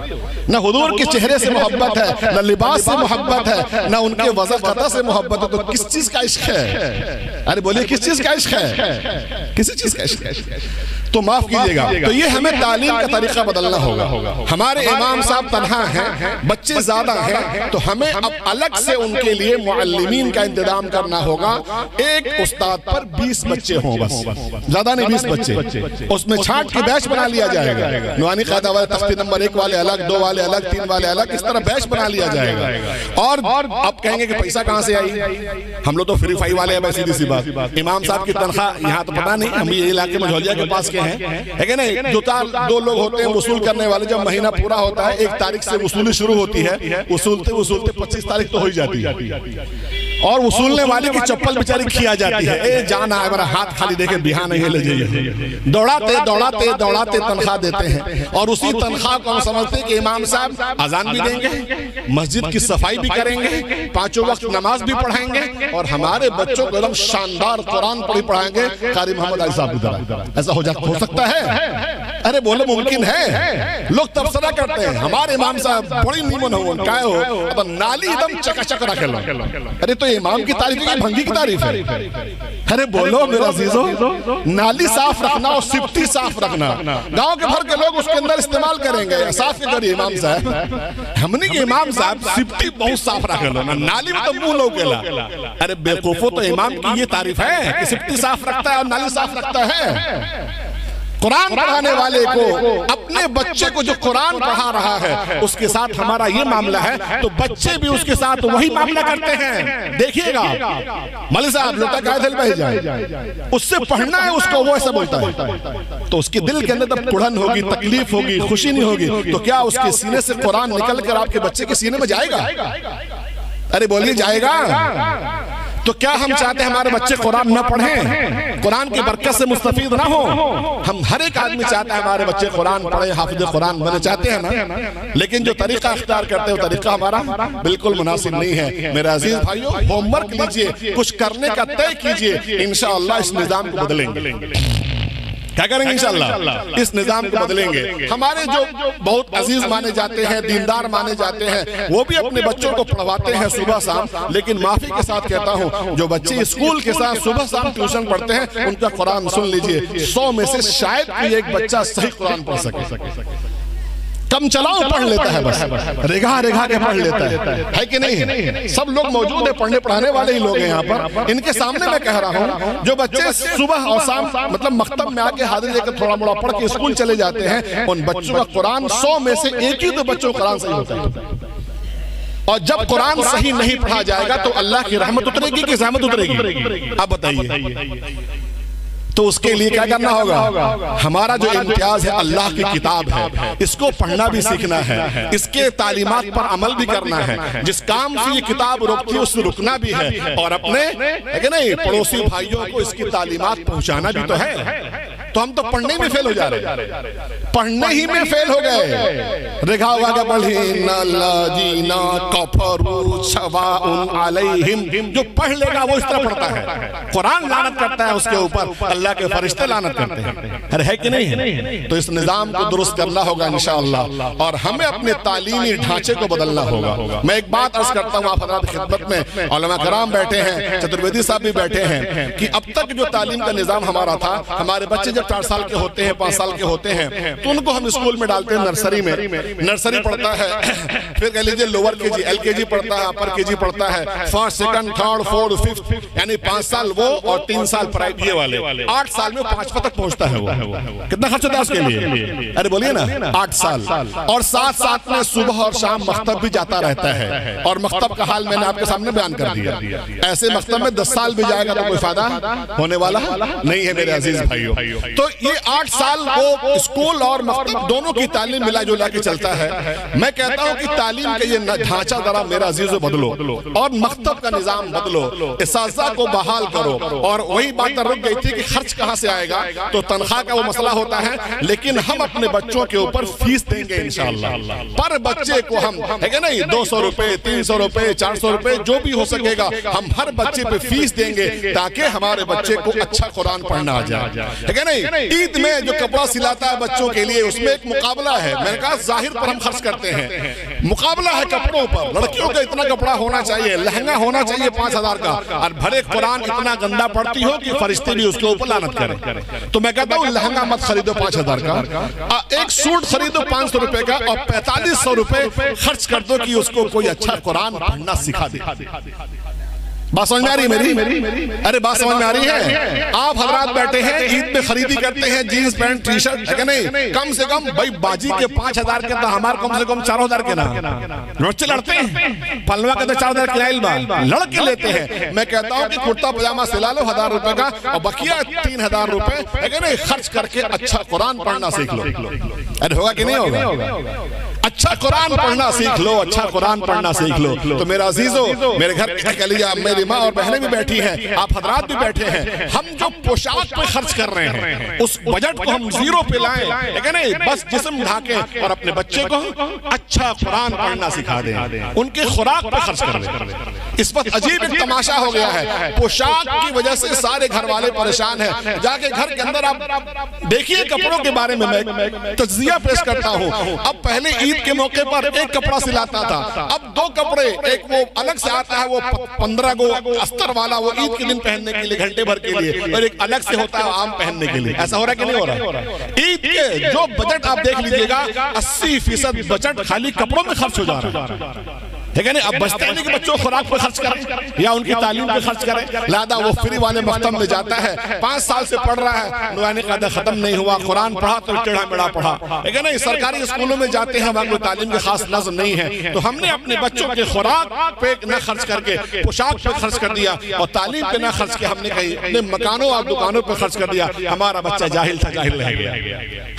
نہ حضور کی چہرے سے محبت ہے نہ لباس سے محبت ہے نہ ان کے وضع قطع سے محبت ہے تو کس چیز کا عشق ہے ارے بولیے کس چیز کا عشق ہے کسی چیز کا عشق ہے تو معاف کیجیے گا۔ تو یہ ہمیں تعلیم کا طریقہ بدلنا ہوگا۔ ہمارے امام صاحب تنہا ہیں بچے زیادہ ہیں تو ہمیں اب الگ سے ان کے لیے معلمین کا انتظام کرنا ہوگا۔ ایک استاد پر بیس بچے ہوں بس۔ زیادہ نہیں بیس بچے۔ اس میں چھانٹ کی بیش بنا لیا جائے گا۔ نوانی قیدہ والے تختی نمبر ایک والے الگ دو والے الگ تین والے الگ۔ اس طرح بیش بنا لیا جائے گا۔ اور اب کہیں گے کہ پیسہ کہاں سے آئی؟ ہم لوگ تو فری فائی والے ہیں بیسی دیسی بات۔ امام صاحب کی تنخواہ یہاں تو پتا نہیں ہم یہ علاقے مجھولیا کے پاس کے ہیں. ہے کہ نہیں? جو تار دو لوگ ہوتے ہیں وصول کرنے والے جب مہینہ پورا ہوتا ہے ایک تاریخ سے وصولی شروع ہوتی ہے وصولتے وصولتے پچیس تاریخ تو ہوئی جاتی ہے۔ اور وصولنے والے کی چپل بچاری کھیا جاتی ہے؟ اے جانا ہے؟ برا ہاتھ خالی دے کے بیہاں نہیں لے جائے دوڑاتے دوڑاتے دوڑاتے تنخواہ دیتے ہیں۔ اور اسی تنخواہ کو ہم سمجھتے ہیں کہ امام صاحب آزان بھی دیں گے مسجد کی صفائی بھی کریں گے پانچوں وقت نماز بھی پڑھائیں گے اور ہمارے بچوں کو شاندار قرآن پڑھی پڑھائیں گے۔ خاری محمد علی صاحب ایسا ہو جاتا ہو سکتا ہے؟ ارے بولے ممکن ہے لوگ تفسرہ کرتے ہیں۔ ہمارے امام صاحب بڑی نیمن ہو کہے ہو اب نالی ایک دم چکا چکا رکھے ارے تو تو امام کی تعریف ہے بھنگی کی تعریف ہے۔ ارے بولو میرا عزیزو نالی صاف رکھنا اور سپتی صاف رکھنا۔ گاؤں کے بھر کے لوگ اس کے اندر استعمال کریں گے صاف کے کریے امام صاحب۔ ہم نے کہ امام صاحب سپتی بہت صاف رکھ لو نالی میں تو منہ لوگ گلا۔ ارے بے کوفو تو امام کی یہ تعریف ہے کہ سپتی صاف رکھتا ہے اور نالی صاف رکھتا ہے۔ قرآن پڑھانے والے کو اپنے بچے کو جو قرآن پڑھا رہا ہے اس کے ساتھ ہمارا یہ معاملہ ہے تو بچے بھی اس کے ساتھ وہی معاملہ کرتے ہیں۔ دیکھئے گا۔ ملی صاحب لوٹا قائدل بہ جائے۔ اس سے پڑھنا ہے اس کو وہ ایسا بولتا ہے۔ تو اس کے دل کے اندر جب کڑھن ہوگی تکلیف ہوگی خوشی نہیں ہوگی تو کیا اس کے سینے سے قرآن نکل کر آپ کے بچے کے سینے میں جائے گا؟ ارے بولیے جائے گا۔ تو کیا ہم چاہتے ہیں ہمارے بچے قرآن نہ پڑھیں؟ قرآن کی برکت سے مستفید نہ ہوں ہم ہر ایک آدمی چاہتے ہیں ہمارے بچے قرآن پڑھیں حافظ قرآن بنے چاہتے ہیں لیکن جو طریقہ اختیار کرتے ہیں وہ طریقہ ہمارا بالکل مناسب نہیں ہے۔ میرے عزیز بھائیو ہوم ورک لیجیے کچھ کرنے کا طے کیجیے۔ انشاءاللہ اس نظام کو بدلیں گے۔ کیا کریں گے انشاءاللہ؟ اس نظام کو بدلیں گے۔ ہمارے جو بہت عزیز مانے جاتے ہیں دیندار مانے جاتے ہیں وہ بھی اپنے بچوں کو پڑھواتے ہیں صبح شام لیکن معافی کے ساتھ کہتا ہوں جو بچے اسکول کے ساتھ صبح شام ٹیوشن پڑھتے ہیں ان کا قرآن سن لیجیے۔ سو میں سے شاید کوئی ایک بچہ صحیح قرآن پڑھ سکے۔ کم چلاؤ پڑھ لیتا ہے بس۔ ریگا ریگا کے پڑھ لیتا ہے۔ ہے کہ نہیں؟ سب لوگ موجود ہیں پڑھنے پڑھانے والے ہی لوگ ہیں یہاں پر۔ ان کے سامنے میں کہہ رہا ہوں جو بچے صبح اور سام مطلب مکتب میں آکے حاضر لے کے تھوڑا مڑا پڑھ کے اسکول چلے جاتے ہیں ان بچوں کا قرآن سو میں سے ایک ہی تو بچوں کا قرآن صحیح ہوتا ہے۔ اور جب قرآن صحیح نہیں پڑھا جائے گا تو اللہ کی رحمت اترے گی کہ زحمت اترے گی؟ اب بتائیے۔ تو اس کے لیے کیا کرنا ہوگا؟ ہمارا جو امتیاز ہے اللہ کی کتاب ہے۔ اس کو پڑھنا بھی سیکھنا ہے۔ اس کے تعلیمات پر عمل بھی کرنا ہے۔ جس کام سے یہ کتاب روکتی ہے اس سے رکنا بھی ہے۔ اور اپنے نہیں پڑوسی بھائیوں کو اس کی تعلیمات پہنچانا بھی تو ہے۔ تو ہم تو پڑھنے میں فیل ہو جا رہے پڑھنے ہی میں فیل ہو گئے۔ رکھا ہوا کہ پڑھی جی نا لاجینا کفرو سواء علیہم۔ جو پڑھ لے گا وہ اس طرح پڑھتا ہے۔ قرآن لانت کرتا ہے اس کے اوپر۔ اللہ کے فرشتے لانت کرتے ہیں۔ ارے ہے کہ نہیں ہے تو اس نظام کو درست کرنا ہوگا انشاءاللہ۔ اور ہمیں اپنے تعلیمی ڈھانچے کو بدلنا ہوگا۔ میں ایک بات عرض کرتا ہوں آپ حضرات خدمت میں۔ علماء کرام بیٹھے ہیں، چترویدی صاحب بھی بیٹھے ہیں کہ اب تک جو تعلیم کا نظام ہمارا تھا، ہمارے بچے جب چار سال کے ہوتے ہیں، پانچ سال کے ہوتے ہیں تو ان کو ہم اسکول میں ڈالتے ہیں نرسری میں۔ نرسری پڑھتا ہے۔ پھر کہہ لیجیے لوور کے جی ایل کے جی پڑھتا ہے، اپر کے جی پڑھتا ہے۔ First second third fourth fifth یعنی پانچ سال وہ اور تین سال پرائیویٹ والے۔ آٹھ سال میں پانچ تک پہنچتا ہے وہ۔ کتنا خرچ ہوتا ہے اس کے لیے؟ ارے بولیے نا، آٹھ سال۔ اور ساتھ ساتھ میں صبح اور شام مکتب بھی جاتا رہتا ہے۔ اور مکتب کا حال میں نے آپ کے سامنے بیان کر دیا۔ ایسے مکتب میں دس سال بھی جائے گا تو کوئی فائدہ ہونے والا نہیں ہے میرے عزیز بھائیوں تو یہ آٹھ سال وہ اسکول اور مکتب دونوں کی تعلیم ملا جلا کے چلتا ہے۔ میں کہتا ہوں کہ تعلیم کے یہ ڈھانچہ ذرا میرا عزیز بدلو اور مکتب کا نظام بدلو۔ اساتذہ کو بحال کرو۔ اور وہی بات رک گئی تھی کہ خرچ کہاں سے آئے گا؟ تو تنخواہ کا وہ مسئلہ ہوتا ہے لیکن ہم اپنے بچوں کے اوپر فیس دیں گے انشاءاللہ۔ پر بچے کو ہم ہے کہ نہیں؟ دو سو روپے تین سو روپے چار سو روپے جو بھی ہو سکے گا ہم ہر بچے پہ فیس دیں گے تاکہ ہمارے بچے کو اچھا قرآن پڑھنا آ جائے ہے کہ نہیں عید میں جو کپڑا سلاتا ہے بچوں کے لیے اس میں ایک مقابلہ ہے۔ میں نے کہا، ظاہر پر ہم خرچ کرتے ہیں۔ مقابلہ ہے کپڑوں پر۔ لڑکیوں کا اتنا کپڑا ہونا چاہیے، لہنگا ہونا چاہیے پانچ ہزار کا۔ اور بھرے قرآن اتنا گندہ پڑتی ہو کہ فرشتے بھی اس کے اوپر لانت کریں۔ تو میں کہتا ہوں، لہنگا مت خریدو پانچ ہزار کا۔ ایک سوٹ خریدو پانچ سو روپے کا اور پینتالیس سو روپے خرچ کر دو کہ اس کو کوئی اچھا قرآن پڑھنا سکھا دے۔ بات سمجھ میں آ رہی ہے میری؟ ارے بات سمجھ میں آ رہی ہے۔ آپ حضرات بیٹھے ہیں عید میں خریدی کرتے ہیں جینز پینٹ ٹی شرٹ ہے کہ نہیں؟ کم سے کم بھائی باجی کے پانچ ہزار کے تو ہمارے کم سے کم چار ہزار کے نا۔ روچے لڑتے ہیں۔ پلوا کے تو چار ہزار کے لائل با لڑ کے لیتے ہیں۔ میں کہتا ہوں کہ کرتا پجامہ سلا لو ہزار روپے کا اور بقیہ تین ہزار روپے ہے کہ نہیں؟ خرچ کر کے اچھا قرآن پڑھنا سیکھ لو۔ ارے ہوگا کہ نہیں ہوگا؟ اچھا قرآن پڑھنا سیکھ لو اچھا قرآن پڑھنا سیکھ لو۔ تو میرا عزیزو میرے گھر کہہ لیجیے میری ماں اور بہنیں بھی بیٹھی ہیں۔ آپ حضرات بھی بیٹھے ہیں۔ ہم جو پوشاک پہ خرچ کر رہے ہیں اس بجٹ کو ہم زیرو پہ لائیں۔ لیکن نہیں بس جسم ڈھاکیں اور اپنے بچے کو اچھا قرآن پڑھنا سکھا دیں۔ ان کے خوراک پہ خرچ کر دیں۔ اس پر عجیب ایک تماشا ہو گیا ہے۔ پوشاک کی وجہ سے سارے گھر والے پریشان ہیں۔ جا کے گھر کے اندر آپ دیکھیے کپڑوں کے بارے میں میں تجزیہ پیش کرتا ہوں اب پہلے عید عید کے موقع پر ایک کپڑا سلاتا تھا۔ اب دو کپڑے، ایک وہ الگ سے آتا ہے، وہ پندرہ گو استر والا، وہ عید کے دن پہننے کے لیے، گھنٹے بھر کے لیے، اور ایک الگ سے ہوتا ہے عام پہننے کے لیے۔ ایسا ہو رہا ہے کہ نہیں ہو رہا؟ ہے عید کے جو بجٹ آپ دیکھ لیجیے گا، اسی فیصد بجٹ خالی کپڑوں میں خرچ ہو جا رہا ہے۔ ٹھیک ہے نا اب بچتے ہیں کہ بچوں خوراک پر خرچ کریں یا ان کی تعلیم پر خرچ کریں؟ لادا وہ فری والے مختم میں جاتا ہے۔ پانچ سال سے پڑھ رہا ہے۔ نوانی قادہ ختم نہیں ہوا قرآن پڑھا تو ٹیڑھا میڑا پڑھا۔ ٹھیک ہے نا سرکاری اسکولوں میں جاتے ہیں وہاں کوئی تعلیم کے خاص نظم نہیں ہے۔ تو ہم نے اپنے بچوں کے خوراک پہ نہ خرچ کر کے پوشاک پہ خرچ کر دیا اور تعلیم پہ نہ خرچ کے ہم نے کہیں اپنے مکانوں اور دکانوں پہ خرچ کر دیا۔ ہمارا بچہ جاہل تھا جاہل رہ گیا۔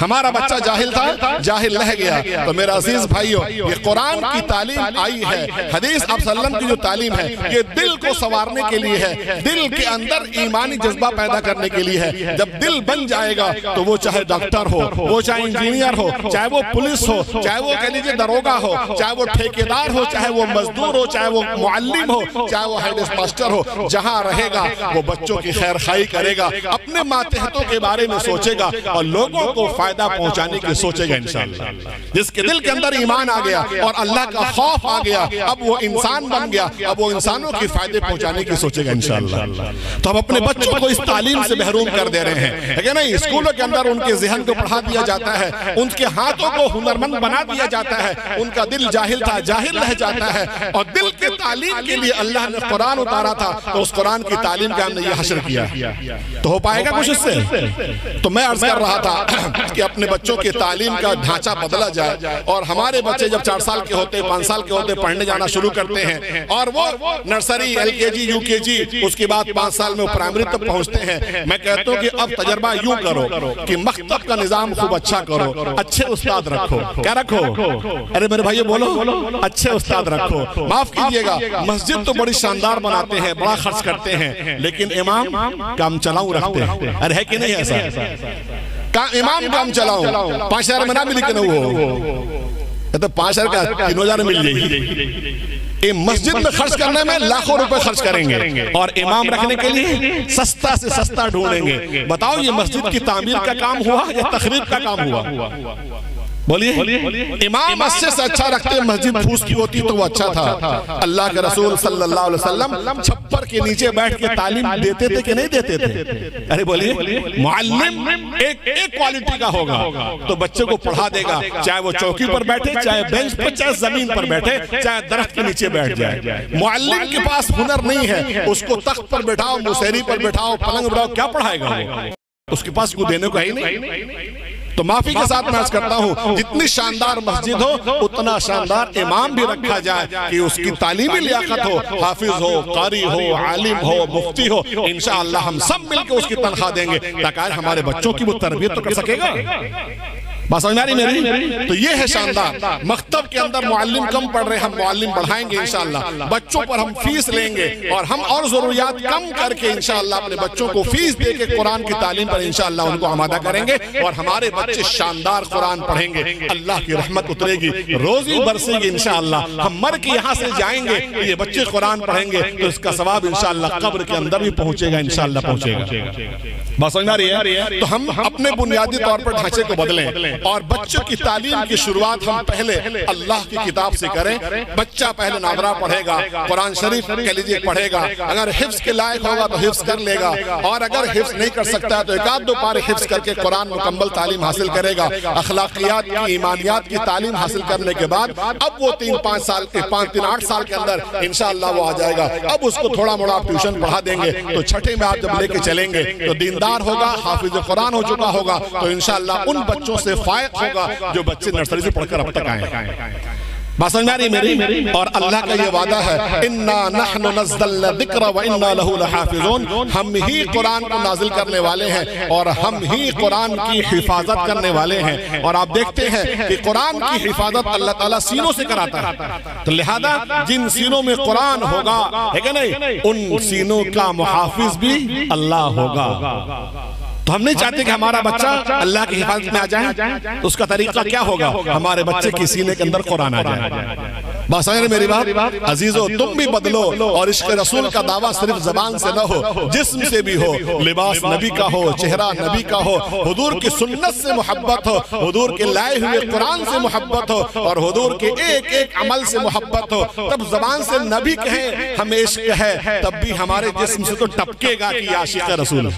ہمارا بچہ جاہل تھا جاہل رہ گیا۔ تو میرا عزیز بھائیو یہ قرآن کی تعلیم آئی ہے۔ حدیث آپ وسلم کی جو تعلیم ہے، یہ دل کو سوارنے کے لیے ہے۔ دل کے اندر ایمانی جذبہ پیدا کرنے کے لیے ہے۔ جب دل بن جائے گا تو وہ چاہے ڈاکٹر ہو، وہ چاہے انجینئر ہو، چاہے وہ پولیس ہو، چاہے وہ کہہ لیجیے دروگا ہو، چاہے وہ ٹھیکیدار ہو، چاہے وہ مزدور ہو، چاہے وہ معلم ہو، چاہے وہ ہیڈ ماسٹر ہو، جہاں رہے گا وہ بچوں کی خیر خائی کرے گا، اپنے ماتحتوں کے بارے میں سوچے گا اور لوگوں کو فائدہ پہنچانے کی سوچے گا انشاءاللہ۔ جس کے دل کے اندر ایمان آ گیا اور اللہ کا خوف آ گیا اب وہ انسان بن گیا اب وہ انسانوں کی فائدے پہنچانے کی سوچے گا انشاءاللہ۔ تو ہم اپنے بچوں کو اس تعلیم سے محروم کر دے رہے ہیں۔ کہ نہیں؟ اسکولوں کے اندر ان کے ذہن کو پڑھا دیا جاتا ہے۔ ان کے ہاتھوں کو ہنرمند بنا دیا جاتا ہے۔ ان کا دل جاہل تھا جاہل رہ جاتا ہے۔ اور دل کے تعلیم کے لیے اللہ نے قرآن اتارا تھا تو اس قرآن کی تعلیم کا ہم نے یہ حشر کیا۔ تو ہو پائے گا کچھ اس سے؟ تو میں عرض کر رہا تھا کہ اپنے بچوں کی تعلیم کا ڈھانچہ بدلا جائے اور ہمارے بچے جب چار سال کے ہوتے پانچ سال کے ہوتے پڑھنے جانا شروع کرتے ہیں اور وہ نرسری ایل کے جی یو کے جی اس کے بعد پانچ سال میں وہ پرائمری تک پہنچتے ہیں۔ میں کہتا ہوں کہ اب تجربہ یوں کرو کہ مکتب کا نظام خوب اچھا کرو، اچھے استاد رکھو۔ کیا رکھو؟ ارے میرے بھائی بولو۔ اچھے استاد رکھو۔ معاف کیجیے گا۔ مسجد تو بڑی شاندار بناتے ہیں، بڑا خرچ کرتے ہیں، لیکن امام کام چلاؤں رکھتے ہیں۔ ارے ہے کہ نہیں ایسا؟ امام کام چلاؤں؟ پانچ ہزار میں نہ ملی کہ نہ وہ تو پانچ ہزار کا تینوں ہزار مل جائے۔ گی مسجد میں خرچ کرنے میں لاکھوں روپے خرچ کریں گے۔ اور امام رکھنے کے لیے سستا سے سستا ڈھونڈیں گے۔ بتاؤ یہ مسجد کی تعمیر کا کام ہوا یا تخریب کا کام ہوا۔ بولیے امام مسجد سے اچھا رکھتے مسجد پھوس کی ہوتی تو وہ اچھا تھا۔ اللہ کے رسول صلی اللہ علیہ وسلم چھپر کے نیچے بیٹھ کے تعلیم دیتے تھے کہ نہیں دیتے تھے؟ ارے بولیے معلم ایک ایک کوالٹی کا ہوگا۔ تو بچے کو پڑھا دے گا۔ چاہے وہ چوکی پر بیٹھے چاہے بینچ پر چاہے زمین پر بیٹھے چاہے درخت کے نیچے بیٹھ جائے۔ معلم کے پاس ہنر نہیں ہے۔ اس کو تخت پر بیٹھاؤ مسیری پر بیٹھاؤ پلنگ بڑھاؤ کیا پڑھائے گا اس کے پاس کوئی دینے کو ہے ہی نہیں۔ تو معافی کے ساتھ میں کرتا ہوں، جتنی شاندار مسجد ہو، اتنا شاندار امام بھی رکھا جائے کہ اس کی تعلیمی لیاقت ہو، حافظ ہو، قاری ہو، عالم ہو، مفتی ہو، انشاءاللہ ہم سب مل کے اس کی تنخواہ دیں گے تاکہ ہمارے بچوں کی وہ تربیت تو کر سکے گا۔ بات سمجھ آ میری؟ تو یہ ہے شاندار۔ مکتب کے اندر معلم کم پڑھ رہے ہم معلم بڑھائیں گے انشاءاللہ۔ بچوں پر ہم فیس لیں گے۔ اور ہم اور ضروریات کم کر کے انشاءاللہ اپنے بچوں کو فیس دے کے قرآن کی تعلیم پر انشاءاللہ ان کو آمادہ کریں گے۔ اور ہمارے بچے شاندار قرآن پڑھیں گے۔ اللہ کی رحمت اترے گی۔ روزی برسے گی۔ انشاءاللہ۔ ہم مر کے یہاں سے جائیں گے یہ بچے قرآن پڑھیں گے تو اس کا ثواب انشاءاللہ قبر کے اندر بھی پہنچے گا انشاءاللہ پہنچے گا۔ بات سمجھ رہی ہے تو ہم اپنے بنیادی طور پر ڈھانچے کو بدلیں۔ اور بچوں کی تعلیم کی شروعات ہم پہلے اللہ کی کتاب سے کریں۔ بچہ پہلے نادرہ پڑھے گا، قرآن شریف کہہ لیجیے پڑھے گا۔ اگر حفظ کے لائق ہوگا تو حفظ کر لے گا۔ اور اگر حفظ نہیں کر سکتا تو ایک آدھ دو پارے حفظ کر کے قرآن مکمل تعلیم حاصل کرے گا۔ اخلاقیات کی، ایمانیات کی تعلیم حاصل کرنے کے بعد اب وہ تین، پانچ سال کے، پانچ، تین، آٹھ سال کے اندر انشاءاللہ وہ آ جائے گا۔ اب اس کو تھوڑا موڑا ٹیوشن پڑھا دیں گے۔ تو چھٹے میں آپ جب لے کے چلیں گے تو دیندار ہوگا، حافظ قرآن ہو چکا ہوگا۔ تو انشاءاللہ ان بچوں سے فائق ہوگا جو بچے نرسری سے پڑھ کر اب تک آئے بات سمجھ آ رہی میری اور اللہ کا یہ وعدہ ہے انا نحن نزلنا ذکر و انا له لحافظون۔ ہم ہی قرآن کو نازل کرنے والے ہیں اور ہم ہی قرآن کی حفاظت کرنے والے ہیں۔ اور آپ دیکھتے ہیں کہ قرآن کی حفاظت اللہ تعالیٰ سینوں سے کراتا ہے۔ تو لہذا جن سینوں میں قرآن ہوگا ہے کہ نہیں؟ ان سینوں کا محافظ بھی اللہ ہوگا۔ تو ہم نہیں چاہتے کہ ہمارا بچہ اللہ کی حفاظت میں آ جائے تو اس کا طریقہ کیا ہوگا؟ ہمارے بچے کی سینے کے اندر قرآن آ جائے۔ بس آئے میری بات عزیزو تم بھی بدلو اور عشق رسول کا دعویٰ صرف زبان سے نہ ہو جسم سے بھی ہو لباس نبی کا ہو چہرہ نبی کا ہو حضور کی سنت سے محبت ہو حضور کے لائے ہوئے قرآن سے محبت ہو اور حضور کے ایک ایک عمل سے محبت ہو۔ تب زبان سے نبی کہیں ہمیں عشق ہے تب بھی ہمارے جسم سے تو ٹپکے گا کہ عاشق رسول۔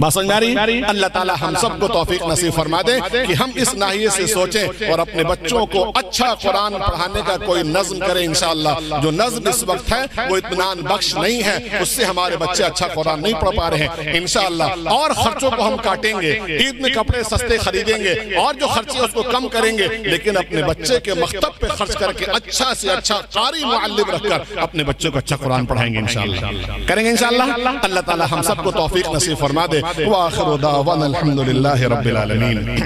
بس میری اللہ تعالی ہم سب کو توفیق نصیب فرما دے کہ ہم اس ناحیے سے سوچیں اور اپنے بچوں کو اچھا قرآن پڑھانے کا کوئی نظم کرے انشاءاللہ۔ جو نظم اس وقت ہے، وہ اطمینان بخش نہیں ہے۔ اس سے ہمارے بچے اچھا قرآن نہیں پڑھ پا رہے ہیں۔ انشاءاللہ۔ اور خرچوں کو ہم کاٹیں گے۔ عید میں کپڑے سستے خریدیں گے۔ اور جو خرچے اس کو کم کریں گے۔ لیکن اپنے بچے کے مکتب پہ خرچ کر کے اچھا سے اچھا قاری معلم رکھ کر اپنے بچوں کو اچھا قرآن پڑھائیں گے انشاءاللہ۔ کریں گے انشاءاللہ؟ اللہ تعالی ہم سب کو توفیق نصیب فرما دے۔ وآخر دعوانا الحمدللہ رب العالمین۔